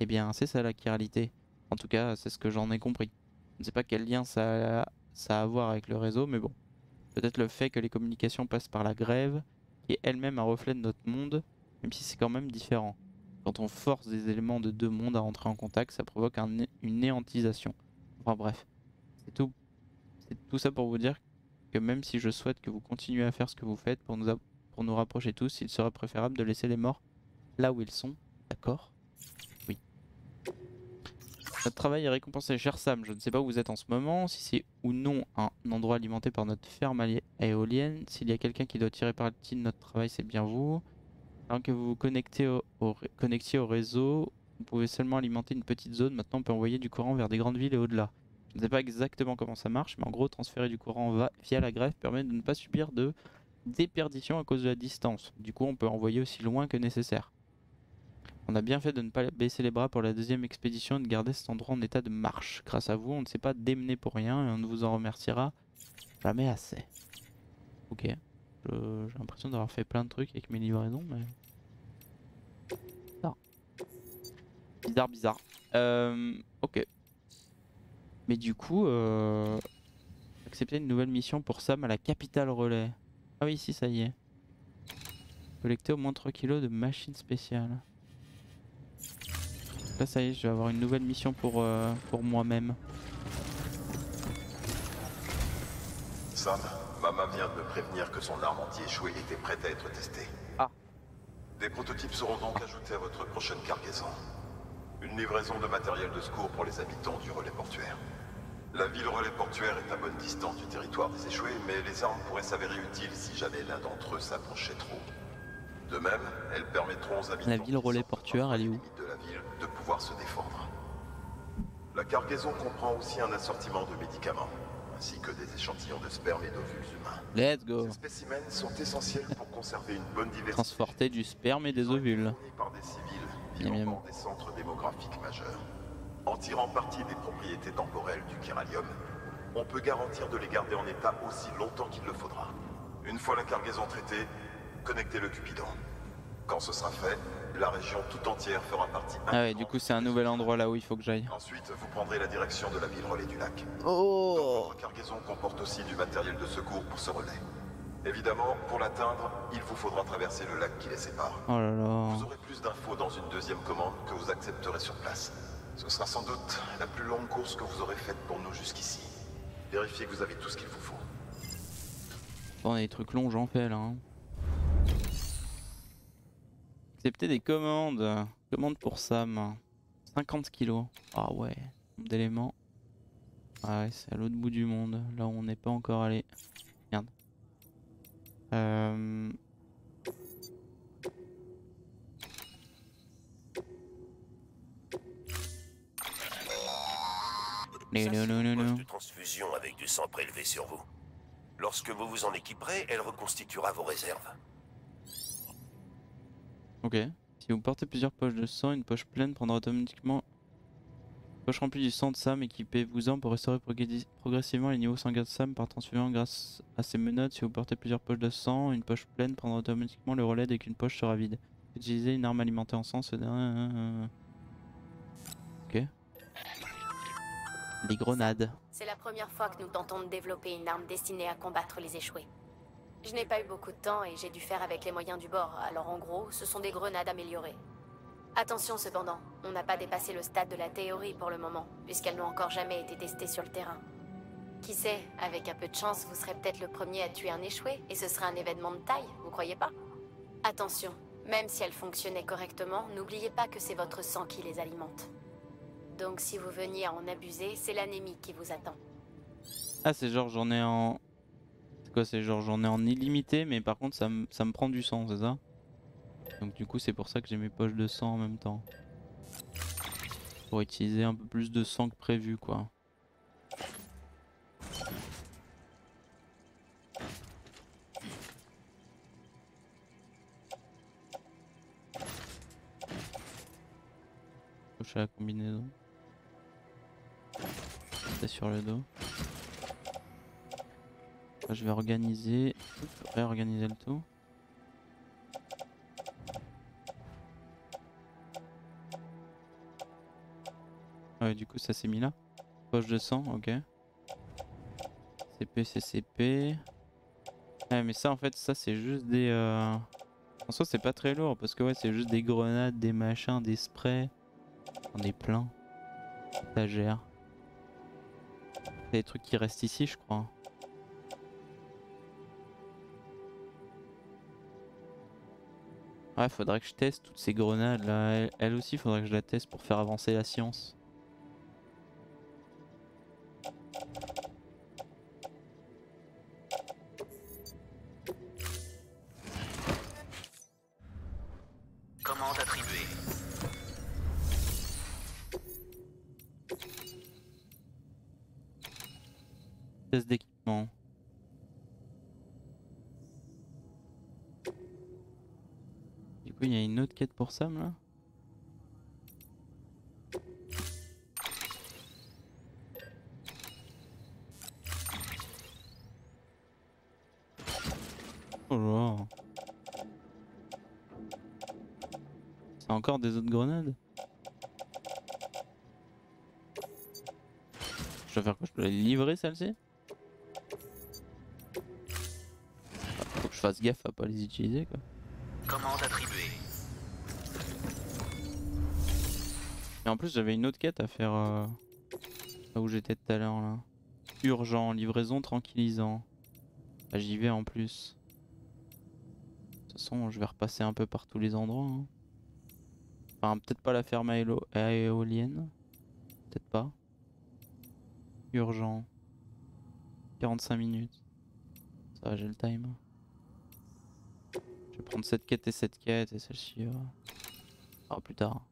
Eh bien, c'est ça la chiralité. En tout cas, c'est ce que j'en ai compris. Je ne sais pas quel lien ça a, ça a à voir avec le réseau, mais bon. Peut-être le fait que les communications passent par la grève, qui est elle-même un reflet de notre monde, même si c'est quand même différent. Quand on force des éléments de deux mondes à rentrer en contact, ça provoque une néantisation. Enfin bref, c'est tout. C'est tout ça pour vous dire que même si je souhaite que vous continuez à faire ce que vous faites pour nous, pour nous rapprocher tous, il serait préférable de laisser les morts là où ils sont, d'accord? Notre travail est récompensé, cher Sam. Je ne sais pas où vous êtes en ce moment, si c'est ou non un endroit alimenté par notre ferme éolienne. S'il y a quelqu'un qui doit tirer parti de notre travail, c'est bien vous. Avant que vous vous connectez au, connectiez au réseau, vous pouvez seulement alimenter une petite zone. Maintenant, on peut envoyer du courant vers des grandes villes et au-delà. Je ne sais pas exactement comment ça marche, mais en gros, transférer du courant via la greffe permet de ne pas subir de déperdition à cause de la distance. Du coup, on peut envoyer aussi loin que nécessaire. On a bien fait de ne pas baisser les bras pour la deuxième expédition et de garder cet endroit en état de marche. Grâce à vous, on ne s'est pas démené pour rien et on ne vous en remerciera jamais assez. Ok. J'ai l'impression d'avoir fait plein de trucs avec mes livraisons, mais... Bizarre, bizarre. Euh, ok. Mais du coup, euh, accepter une nouvelle mission pour Sam à la capitale relais. Ah oui, si, ça y est. Collecter au moins 3 kilos de machines spéciales. Là ça y est, je vais avoir une nouvelle mission pour, euh, pour moi-même. Sam, Mama vient de me prévenir que son arme anti-échouée était prête à être testée. Ah. Des prototypes seront donc ajoutés à votre prochaine cargaison. Une livraison de matériel de secours pour les habitants du relais portuaire. La ville relais portuaire est à bonne distance du territoire des échoués, mais les armes pourraient s'avérer utiles si jamais l'un d'entre eux s'approchait trop. De même, elles permettront aux habitants la ville relais portuaire, elle est où de la ville de pouvoir se défendre. La cargaison comprend aussi un assortiment de médicaments, ainsi que des échantillons de sperme et d'ovules humains. Let's go. Ces spécimens sont essentiels pour conserver une bonne diversité. Transporter du sperme et des ovules. Par des civils des centres démographiques majeurs. En tirant parti des propriétés temporelles du chiralium, on peut garantir de les garder en état aussi longtemps qu'il le faudra. Une fois la cargaison traitée, Connectez le Cupidon. Quand ce sera fait, la région tout entière fera partie. Ah ouais, du coup c'est un nouvel endroit là où il faut que j'aille. Ensuite, vous prendrez la direction de la ville relais du lac. Oh Votre cargaison comporte aussi du matériel de secours pour ce relais. Évidemment, pour l'atteindre, il vous faudra traverser le lac qui les sépare. Oh là là. Vous aurez plus d'infos dans une deuxième commande que vous accepterez sur place. Ce sera sans doute la plus longue course que vous aurez faite pour nous jusqu'ici. Vérifiez que vous avez tout ce qu'il vous faut. Bon, des trucs longs, j'en fais là. Hein. Accepter des commandes. Commande pour Sam. 50 kilos. Ah ouais, d'éléments. Ah ouais, c'est à l'autre bout du monde, là où on n'est pas encore allé. Merde. Euh... Ça, c'est une poche de transfusion avec du sang prélevé sur vous. Lorsque vous vous en équiperez, elle reconstituera vos réserves. Ok. Si vous portez plusieurs poches de sang, une poche pleine prendra automatiquement. Poche remplie du sang de Sam, équipez-vous-en pour restaurer progressi- progressivement les niveaux sanguins de Sam par transfusion grâce à ces menottes. Si vous portez plusieurs poches de sang, une poche pleine prendra automatiquement le relais dès qu'une poche sera vide. Utilisez une arme alimentée en sang, ce dernier- Ok. Les grenades. C'est la première fois que nous tentons de développer une arme destinée à combattre les échoués. Je n'ai pas eu beaucoup de temps et j'ai dû faire avec les moyens du bord, alors en gros, ce sont des grenades améliorées. Attention cependant, on n'a pas dépassé le stade de la théorie pour le moment, puisqu'elles n'ont encore jamais été testées sur le terrain. Qui sait, avec un peu de chance, vous serez peut-être le premier à tuer un échoué, et ce sera un événement de taille, vous croyez pas? Attention, même si elles fonctionnaient correctement, n'oubliez pas que c'est votre sang qui les alimente. Donc si vous veniez à en abuser, c'est l'anémie qui vous attend. Ah, c'est genre j'en ai en. C'est quoi C'est genre j'en ai en illimité, mais par contre ça me ça me prend du sang, c'est ça? Donc du coup, c'est pour ça que j'ai mes poches de sang en même temps. Pour utiliser un peu plus de sang que prévu, quoi. Touche à la combinaison. C'est sur le dos. Je vais organiser, réorganiser le tout. Ouais, du coup, ça s'est mis là. Poche de sang, ok. CP, CCP. Ouais, mais ça, en fait, ça, c'est juste des. Euh... En soi, c'est pas très lourd parce que, ouais, c'est juste des grenades, des machins, des sprays. On est plein. Étagère. C'est des trucs qui restent ici, je crois. Ouais, faudrait que je teste toutes ces grenades là. Elle aussi, faudrait que je la teste pour faire avancer la science. D'équipement. Du coup, il y a une autre quête pour Sam là. Oh là. C'est encore des autres grenades? Je dois faire quoi? Je dois les livrer celle-ci? Fasse gaffe à pas les utiliser quoi. Commande attribuée. Et en plus j'avais une autre quête à faire euh, là où j'étais tout à l'heure là. Urgent, livraison tranquillisant. Bah, J'y vais en plus. De toute façon je vais repasser un peu par tous les endroits. hein. Enfin peut-être pas la ferme à éolienne. Peut-être pas. Urgent. 45 minutes. Ça va j'ai le time. Vais prendre cette quête et cette quête et celle-ci. Ah plus tard.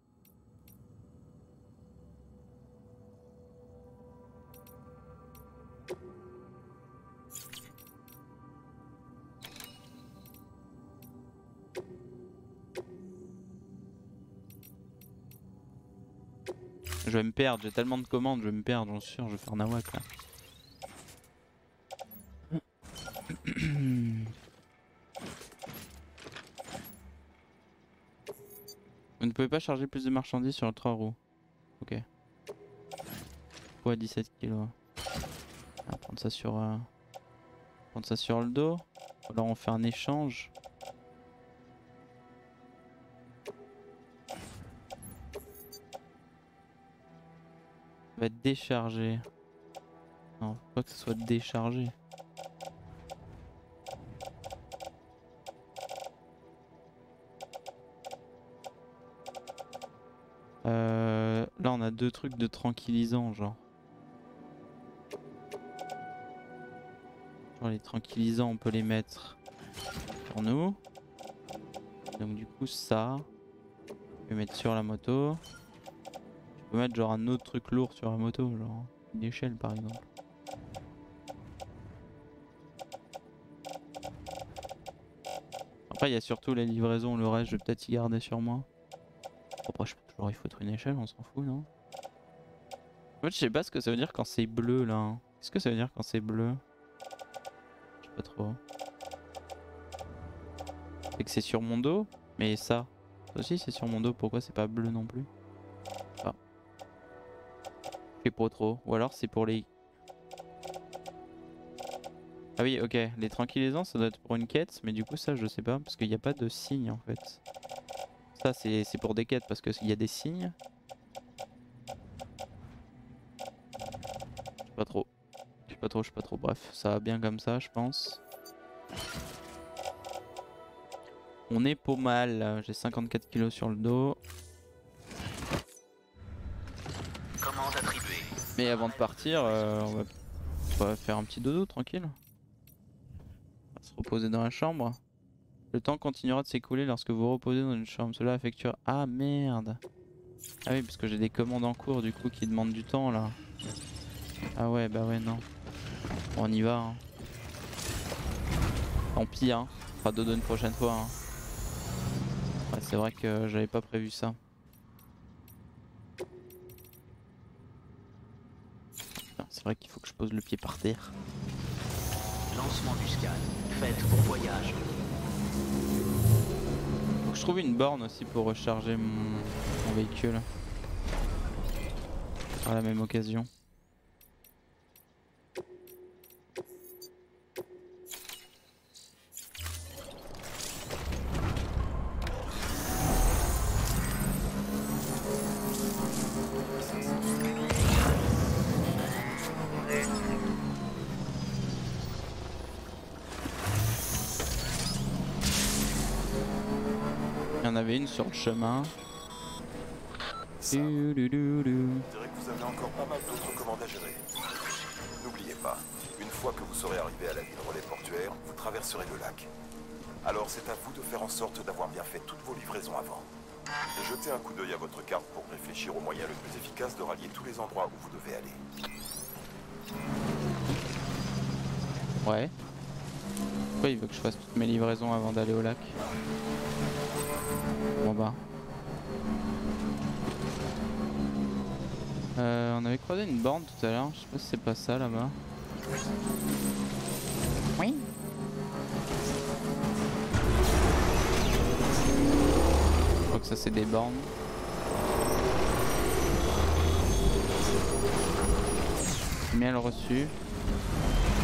Je vais me perdre, j'ai tellement de commandes, je vais me perdre, j'en suis sûr, je vais faire nawak là. Pouvez pas charger plus de marchandises sur le 3 roues. Ok. Poids 17 kg. On va prendre ça sur, euh, ça sur le dos. Alors on fait un échange. va être déchargé. Non, faut pas que ce soit déchargé. Euh, là, on a deux trucs de tranquillisant, genre. les tranquillisants, on peut les mettre pour nous. Donc du coup ça, je vais mettre sur la moto. Je peux mettre genre un autre truc lourd sur la moto, genre une échelle par exemple. Après il y a surtout les livraisons, le reste je vais peut-être y garder sur moi. Toujours y foutre une échelle, on s'en fout non? En fait je sais pas ce que ça veut dire quand c'est bleu là. Qu'est-ce que ça veut dire quand c'est bleu? Je sais pas trop. C'est que c'est sur mon dos? Mais ça, ça aussi c'est sur mon dos, pourquoi c'est pas bleu non plus? Ah. Je sais pas trop. Ou alors c'est pour les... Ah oui ok, les tranquillisants ça doit être pour une quête, mais du coup ça je sais pas, parce qu'il n'y a pas de signe en fait. Ça c'est pour des quêtes parce qu'il y a des signes. Je sais pas trop. Je sais pas trop, je sais pas trop. Bref, ça va bien comme ça je pense. On est pas mal, j'ai 54 kilos sur le dos. Mais avant de partir, euh, on, va, faire un petit dodo tranquille. On va se reposer dans la chambre. Le temps continuera de s'écouler lorsque vous reposez dans une chambre. Cela affectuera... Ah merde Ah oui, parce que j'ai des commandes en cours du coup qui demandent du temps là. Ah ouais, bah ouais, non. on y va. Hein. Tant pis, hein. Fera dodo une prochaine fois. Hein c'est vrai que j'avais pas prévu ça. C'est vrai qu'il faut que je pose le pied par terre. Lancement du scan. Faites pour voyage. Faut que je trouve une borne aussi pour recharger mon, mon véhicule. À la même occasion. Sur le chemin. Je dirais que vous avez encore pas mal d'autres commandes à gérer. N'oubliez pas, une fois que vous serez arrivé à la ville relais portuaire, vous traverserez le lac. Alors c'est à vous de faire en sorte d'avoir bien fait toutes vos livraisons avant. Et jetez un coup d'œil à votre carte pour réfléchir au moyen le plus efficace de rallier tous les endroits où vous devez aller. Ouais. Pourquoi il veut que je fasse toutes mes livraisons avant d'aller au lac? On avait croisé une borne tout à l'heure, je sais pas si c'est pas ça là-bas. Oui. Je crois que ça c'est des bornes. Miel reçu.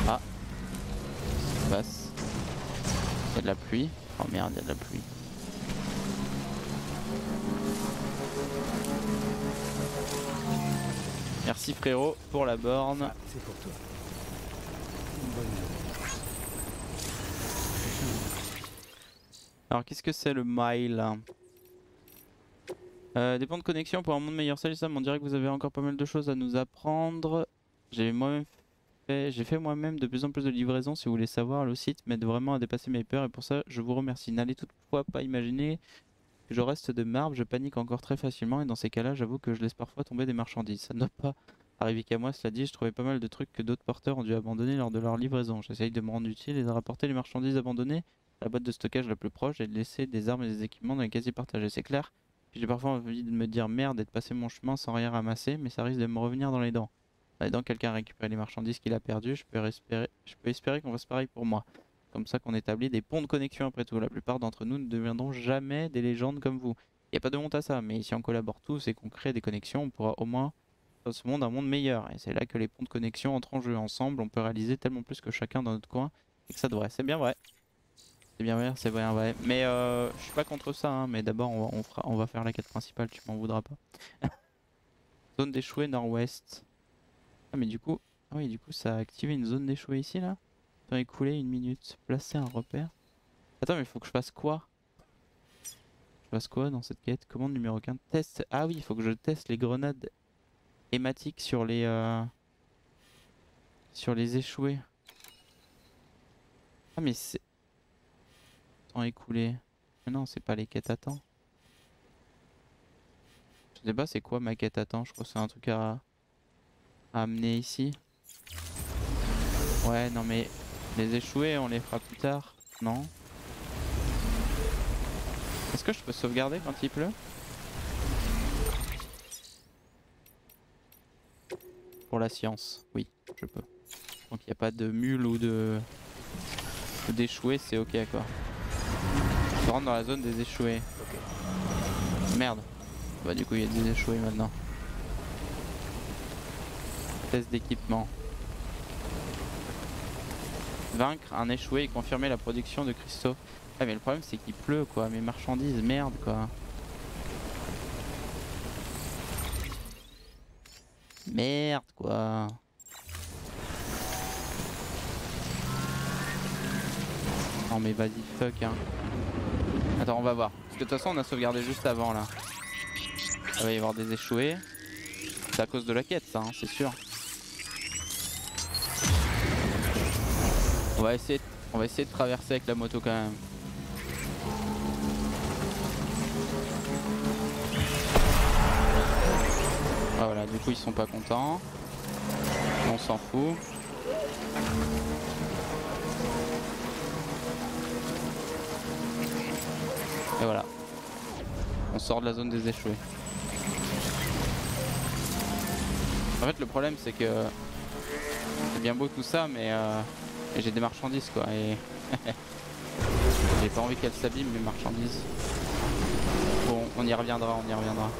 Ah. Qu'est-ce qui se passe Il y a de la pluie. Oh merde, il y a de la pluie. Merci frérot pour la borne. Ah, c'est pour toi. Alors qu'est-ce que c'est le mile? Euh, Des points de connexion pour un monde meilleur. Salut Sam, on dirait que vous avez encore pas mal de choses à nous apprendre. J'ai moi-même fait, j'ai fait moi-même de plus en plus de livraisons. Si vous voulez savoir, le site m'aide vraiment à dépasser mes peurs et pour ça je vous remercie. N'allez toutefois pas imaginer je reste de marbre, je panique encore très facilement et dans ces cas-là, j'avoue que je laisse parfois tomber des marchandises. Ça ne doit pas arriver qu'à moi, cela dit, je trouvais pas mal de trucs que d'autres porteurs ont dû abandonner lors de leur livraison. J'essaye de me rendre utile et de rapporter les marchandises abandonnées à la boîte de stockage la plus proche et de laisser des armes et des équipements dans les casiers partagés, c'est clair. J'ai parfois envie de me dire merde et de passer mon chemin sans rien ramasser, mais ça risque de me revenir dans les dents. Dans les dents, quelqu'un a récupéré les marchandises qu'il a perdues, je peux espérer, je peux espérer qu'on fasse pareil pour moi comme ça qu'on établit des ponts de connexion après tout. La plupart d'entre nous ne deviendront jamais des légendes comme vous. Il n'y a pas de honte à ça, mais si on collabore tous et qu'on crée des connexions, on pourra au moins faire ce monde un monde meilleur. Et c'est là que les ponts de connexion entrent en jeu ensemble, on peut réaliser tellement plus que chacun dans notre coin et que ça devrait. C'est bien vrai. C'est bien vrai, c'est bien vrai. Mais euh, je suis pas contre ça, hein, mais d'abord on, fera, on va faire la quête principale, tu m'en voudras pas. [laughs] zone d'échouée nord-ouest. Ah mais du coup, ah oui du coup ça a activé une zone d'échouée ici là? Temps écoulé une minute. Placer un repère. Attends, mais faut que je fasse quoi? Je fasse quoi dans cette quête? Commande numéro 15. Test. Ah oui, il faut que je teste les grenades hématiques sur les... Euh... Sur les échoués. Ah mais c'est... Temps écoulé. Mais non, c'est pas les quêtes à temps. Je sais pas c'est quoi ma quête à temps, je crois que c'est un truc à... à amener ici. Ouais, non mais les échoués, on les fera plus tard, non Est-ce que je peux sauvegarder quand il pleut Pour la science, oui, je peux. Donc il n'y a pas de mule ou de ou d'échoués, c'est ok quoi. Je rentre dans la zone des échoués. Merde. Bah du coup il y a des échoués maintenant. Test d'équipement. Vaincre un échoué et confirmer la production de cristaux. Ah mais le problème c'est qu'il pleut quoi, mes marchandises, merde quoi. Merde quoi. Non mais vas-y fuck hein. Attends on va voir. Parce que de toute façon on a sauvegardé juste avant là. Il va y avoir des échoués. C'est à cause de la quête ça, hein, c'est sûr. On va essayer, on va essayer de traverser avec la moto quand même. Ah voilà, du coup ils sont pas contents. On s'en fout. Et voilà. On sort de la zone des échoués. En fait le problème c'est que c'est bien beau tout ça mais euh, j'ai des marchandises quoi et [laughs] j'ai pas envie qu'elles s'abîment mes marchandises. Bon on y reviendra, on y reviendra.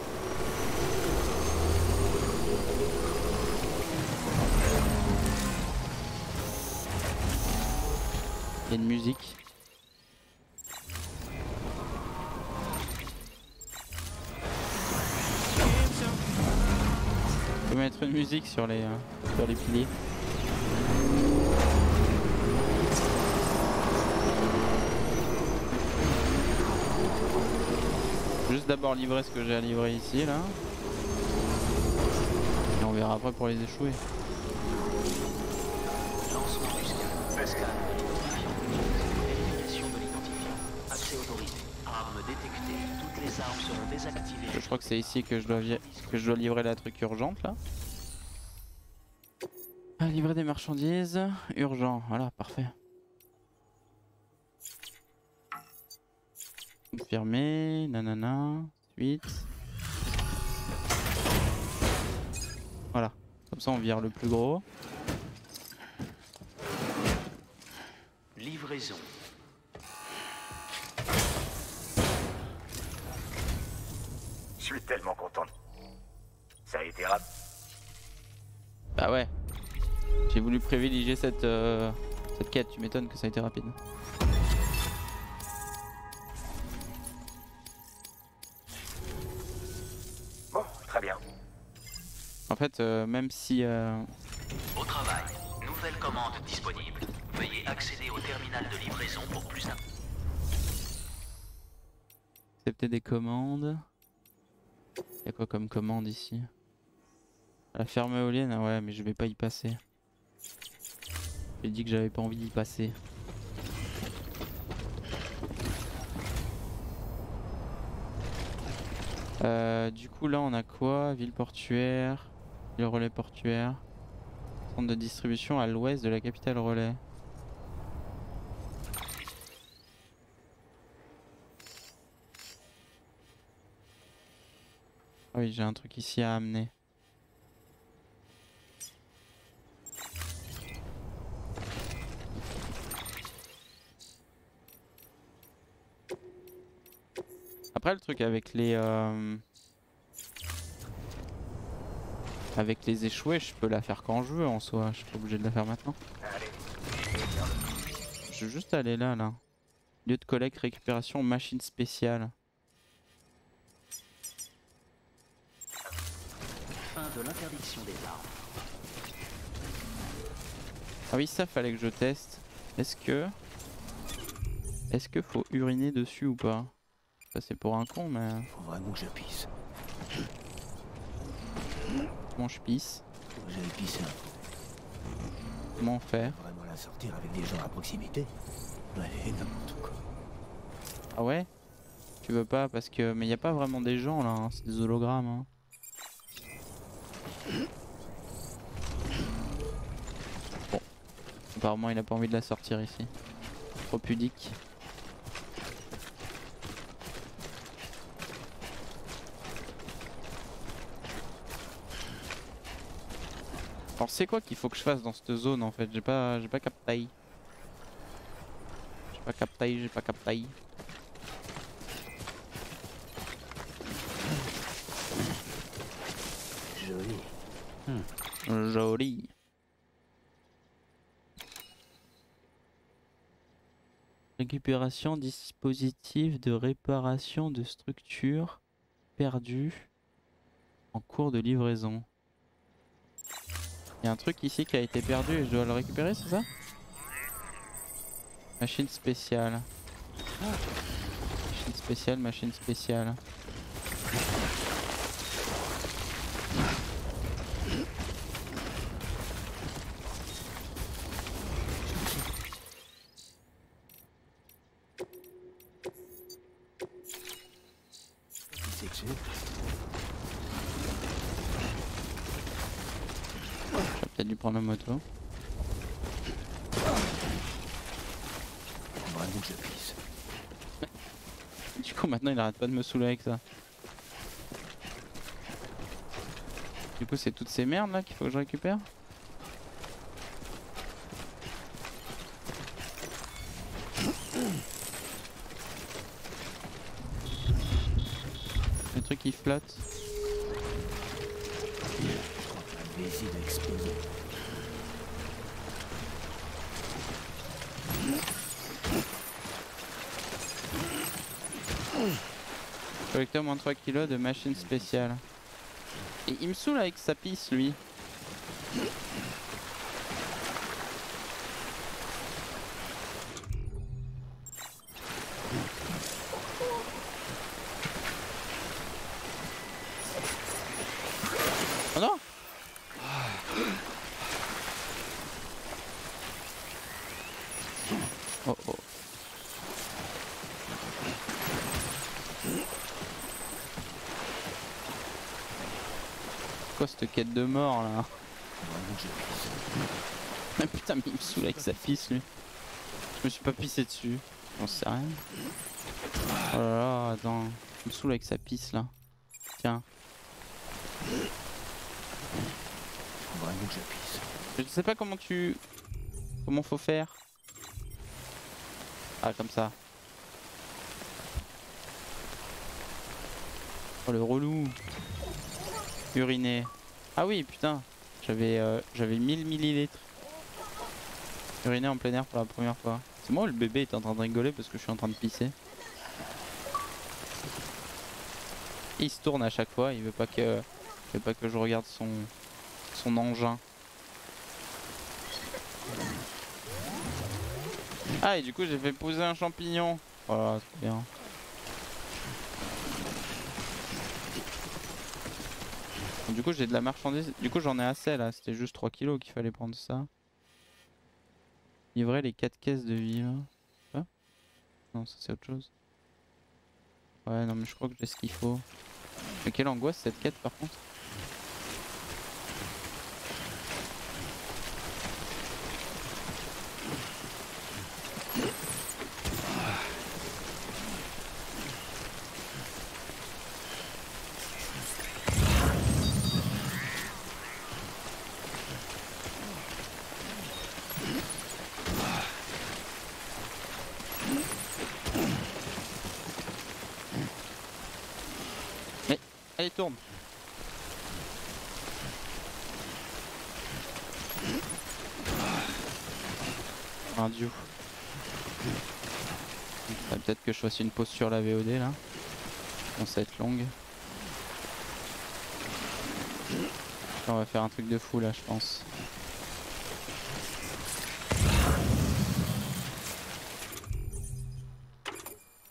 Il y a une musique. Je peux mettre une musique sur les, euh, sur les piliers. D'abord livrer ce que j'ai à livrer ici là. Et on verra après pour les échouer. Je crois que c'est ici que je dois vi- que je dois livrer la truc urgente là. Ah, livrer des marchandises urgent, voilà, parfait. Confirmé, nanana, suite. Voilà, comme ça on vire le plus gros. Livraison. Je suis tellement content. Ça a été rapide. Bah ouais. J'ai voulu privilégier cette, euh, cette quête, tu m'étonnes que ça a été rapide. En fait, euh, même si... euh, Au travail. Nouvelle commande disponible. Veuillez accéder au terminal de livraison pour plus d'informations. Accepter des commandes. Y'a quoi comme commande ici? La ferme éolienne, ah ouais, mais je vais pas y passer. J'ai dit que j'avais pas envie d'y passer. Euh, du coup là on a quoi? Ville portuaire, le relais portuaire, centre de distribution à l'ouest de la capitale relais. Ah oui, j'ai un truc ici à amener. Après le truc avec les euh, avec les échoués, je peux la faire quand je veux en soi, je suis pas obligé de la faire maintenant. Je vais juste aller là là. Lieu de collecte, récupération, machine spéciale. Fin de l'interdiction des armes. Ah oui, ça fallait que je teste. Est-ce que. Est-ce que faut uriner dessus ou pas? Ça c'est pour un con, mais. Faut vraiment que je pisse. Comment je pisse un. Comment faire? Vraiment la sortir avec des gens à proximité? Allez, n'importe quoi. Ah ouais? Tu veux pas? Parce que... Mais y a pas vraiment des gens là, hein, c'est des hologrammes. Hein. Bon. Apparemment il a pas envie de la sortir ici. Trop pudique. Alors c'est quoi qu'il faut que je fasse dans cette zone en fait? J'ai pas j'ai pas capté. J'ai pas capté, j'ai pas capté. Joli. Joli. Récupération dispositif de réparation de structure perdue en cours de livraison. Il y a un truc ici qui a été perdu et je dois le récupérer, c'est ça? Machine spéciale. Machine spéciale, machine spéciale. Qui c'est que c'est J'aurais peut-être dû prendre la moto. Faut Vraiment que je pisse. Du coup maintenant il arrête pas de me saouler avec ça. Du coup c'est toutes ces merdes là qu'il faut que je récupère Le truc qui flotte. Moins 3 kilos de machine spéciale. Et il me saoule avec sa pisse lui. De mort là je. Ah putain mais il me saoule avec sa pisse lui. Je me suis pas pissé dessus. J'en sais rien. Oh là là, attends. Il me saoule avec sa pisse là. Tiens. Faut Vraiment que je pisse. Je sais pas comment tu... Comment faut faire. Ah comme ça. Oh le relou. Uriner. Ah oui putain. J'avais euh, j'avais 1000 millilitres. Uriner en plein air pour la première fois. C'est moi le bébé est en train de rigoler parce que je suis en train de pisser. Il se tourne à chaque fois, il veut pas que, il veut pas que je regarde son, son engin. Ah et du coup j'ai fait poser un champignon. Voilà, c'est bien. Du coup j'ai de la marchandise. Du coup j'en ai assez là. C'était juste 3 kilos qu'il fallait prendre ça. Livrer les 4 caisses de vivres. Non ça c'est autre chose. Ouais non mais je crois que j'ai ce qu'il faut. Mais quelle angoisse cette quête par contre. Allez tourne. Un dieu. Peut-être que je fasse une pause sur la VOD là. Bon, ça être longue. On va faire un truc de fou là, je pense.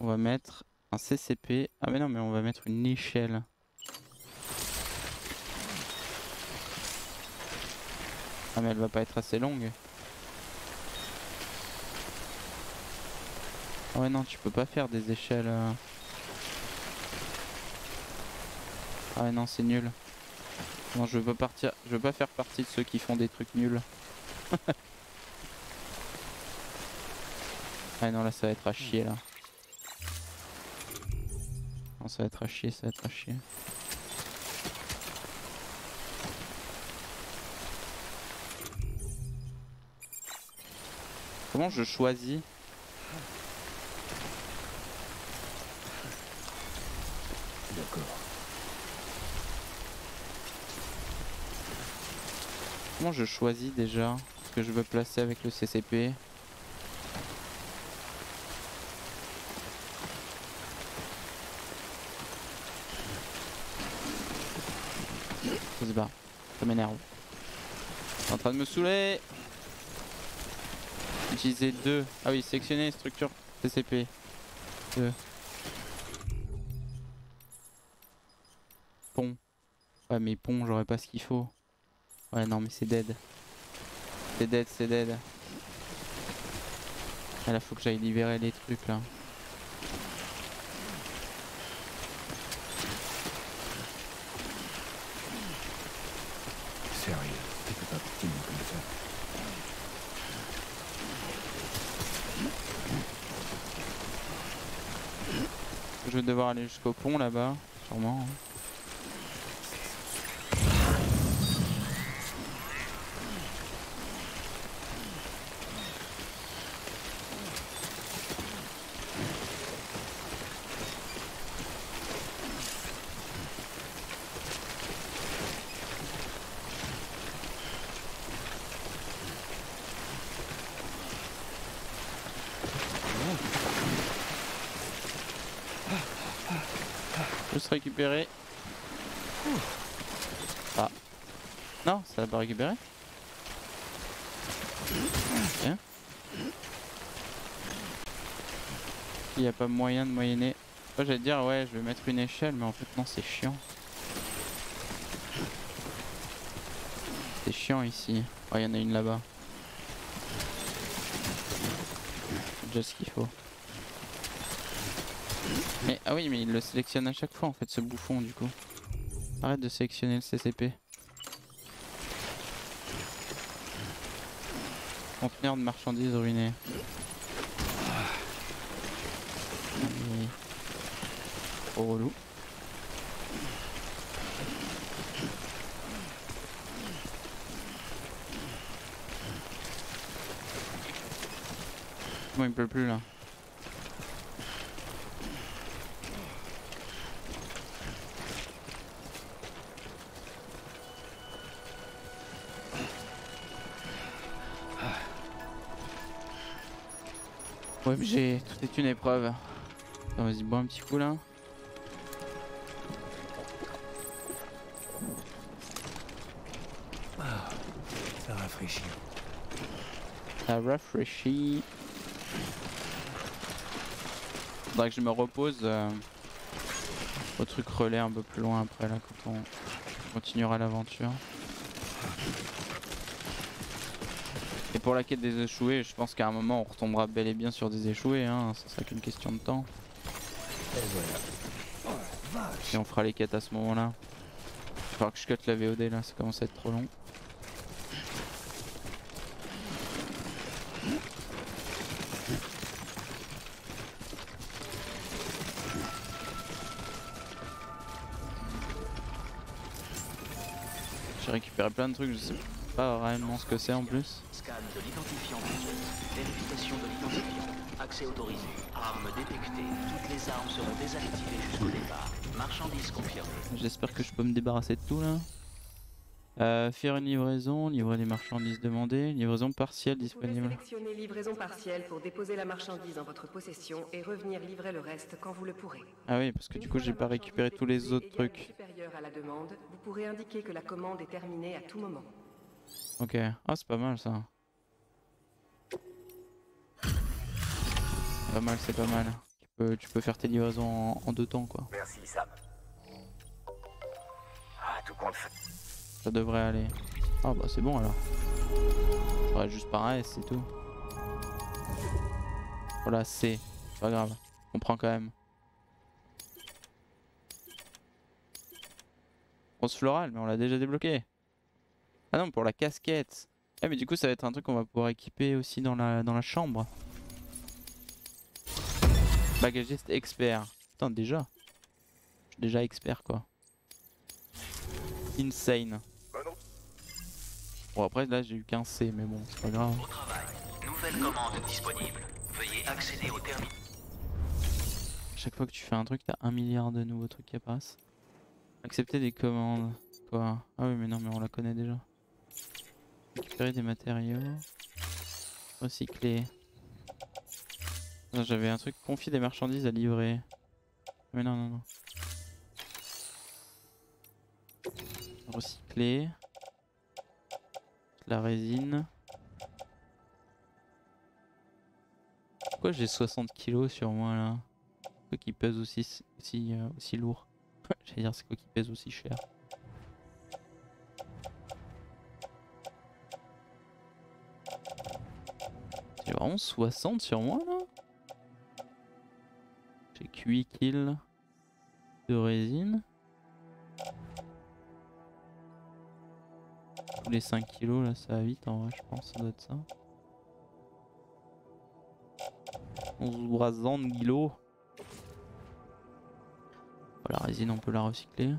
On va mettre un CCP. Ah mais non, mais on va mettre une échelle. Ah mais elle va pas être assez longue. Ouais non tu peux pas faire des échelles. Euh. Ah ouais, non c'est nul. Non je veux pas partir. Je veux pas faire partie de ceux qui font des trucs nuls. [laughs] ah non là ça va être à chier là. Non, ça va être à chier, ça va être à chier. Comment je choisis D'accord. Comment je choisis déjà ce que je veux placer avec le CCP Ça se bat. Ça m'énerve. En train de me saouler Utiliser deux. Ah oui, sélectionner structure CCP. Deux. Pont. Ouais mais pont j'aurais pas ce qu'il faut. Ouais non mais c'est dead. C'est dead, c'est dead. Ah, là faut que j'aille libérer les trucs là. Sérieux, tu peux pas continuer comme ça. Je vais devoir aller jusqu'au pont là-bas, sûrement. hein. Juste récupérer. Ah. Non, ça va pas récupérer. Bien. Il n'y a pas moyen de moyenner. J'allais dire ouais je vais mettre une échelle mais en fait non c'est chiant. C'est chiant ici. Oh il y en a une là-bas. Déjà ce qu'il faut. Mais ah oui mais il le sélectionne à chaque fois en fait ce bouffon du coup. Arrête de sélectionner le CCP. Conteneur de marchandises ruiné. Allez. Trop relou. Comment il pleut plus là J'ai tout est une épreuve. Vas-y, bois un petit coup là. Ça rafraîchit. Ça rafraîchit. Faudra que je me repose euh, au truc relais un peu plus loin après là quand on continuera l'aventure. Pour la quête des échoués, je pense qu'à un moment on retombera bel et bien sur des échoués, hein, ça sera qu'une question de temps. Et on fera les quêtes à ce moment-là. Il va falloir que je cut la VOD là, ça commence à être trop long. J'ai récupéré plein de trucs, je sais pas réellement ce que c'est en plus. Scan de l'identifiant visuel. Vérification de l'identifiant. Accès autorisé. Armes détectées. Toutes les armes seront désactivées jusqu'au départ. Marchandises confirmées. J'espère que je peux me débarrasser de tout là. Euh, faire une livraison, livrer les marchandises demandées, livraison partielle Vous pouvez disponible. sélectionner livraison partielle pour déposer la marchandise en votre possession et revenir livrer le reste quand vous le pourrez. Ah oui, parce que du coup j'ai pas récupéré tous les autres trucs. supérieur à la demande, vous pourrez indiquer que la commande est terminée à tout moment. Ok, ah c'est pas mal ça. Pas mal, c'est pas mal. Tu peux, tu peux faire tes livraisons en, en deux temps quoi. Merci, Sam. Ah, tout compte fait. Ça devrait aller. Ah bah c'est bon alors. Faudrait juste par AS c'est tout. Voilà, C. C'est pas grave, on prend quand même. Rose florale, mais on l'a déjà débloqué. Ah non, pour la casquette. Ah mais du coup ça va être un truc qu'on va pouvoir équiper aussi dans la, dans la chambre. Bagagiste expert. Putain déjà. Je suis déjà expert quoi. Insane. Bon après là j'ai eu qu'un C mais bon c'est pas grave. Au travail. Nouvelle commande disponible. Veuillez accéder au terminal. Chaque fois que tu fais un truc t'as un milliard de nouveaux trucs qui apparaissent. Accepter des commandes. Quoi Ah oui mais non mais on la connaît déjà. Récupérer des matériaux. Recycler. Non, J'avais un truc confier des marchandises à livrer. Mais non non non. Recycler. La résine. Pourquoi j'ai 60 kilos sur moi là? Quoi qui pèse aussi, aussi, euh, aussi lourd? [laughs] J'allais dire c'est quoi qui pèse aussi cher? J'ai vraiment 60 sur moi là? 8 kills de résine. Tous les 5 kilos là ça va vite en vrai je pense ça doit être ça. 11 brasans de kilos. Voilà, la résine on peut la recycler.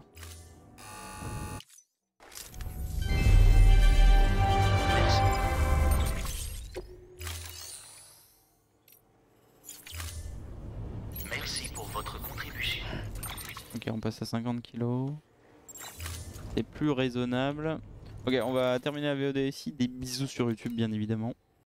50 kilos. C'est plus raisonnable. Ok, on va terminer la VOD ici. Des bisous sur YouTube, bien évidemment.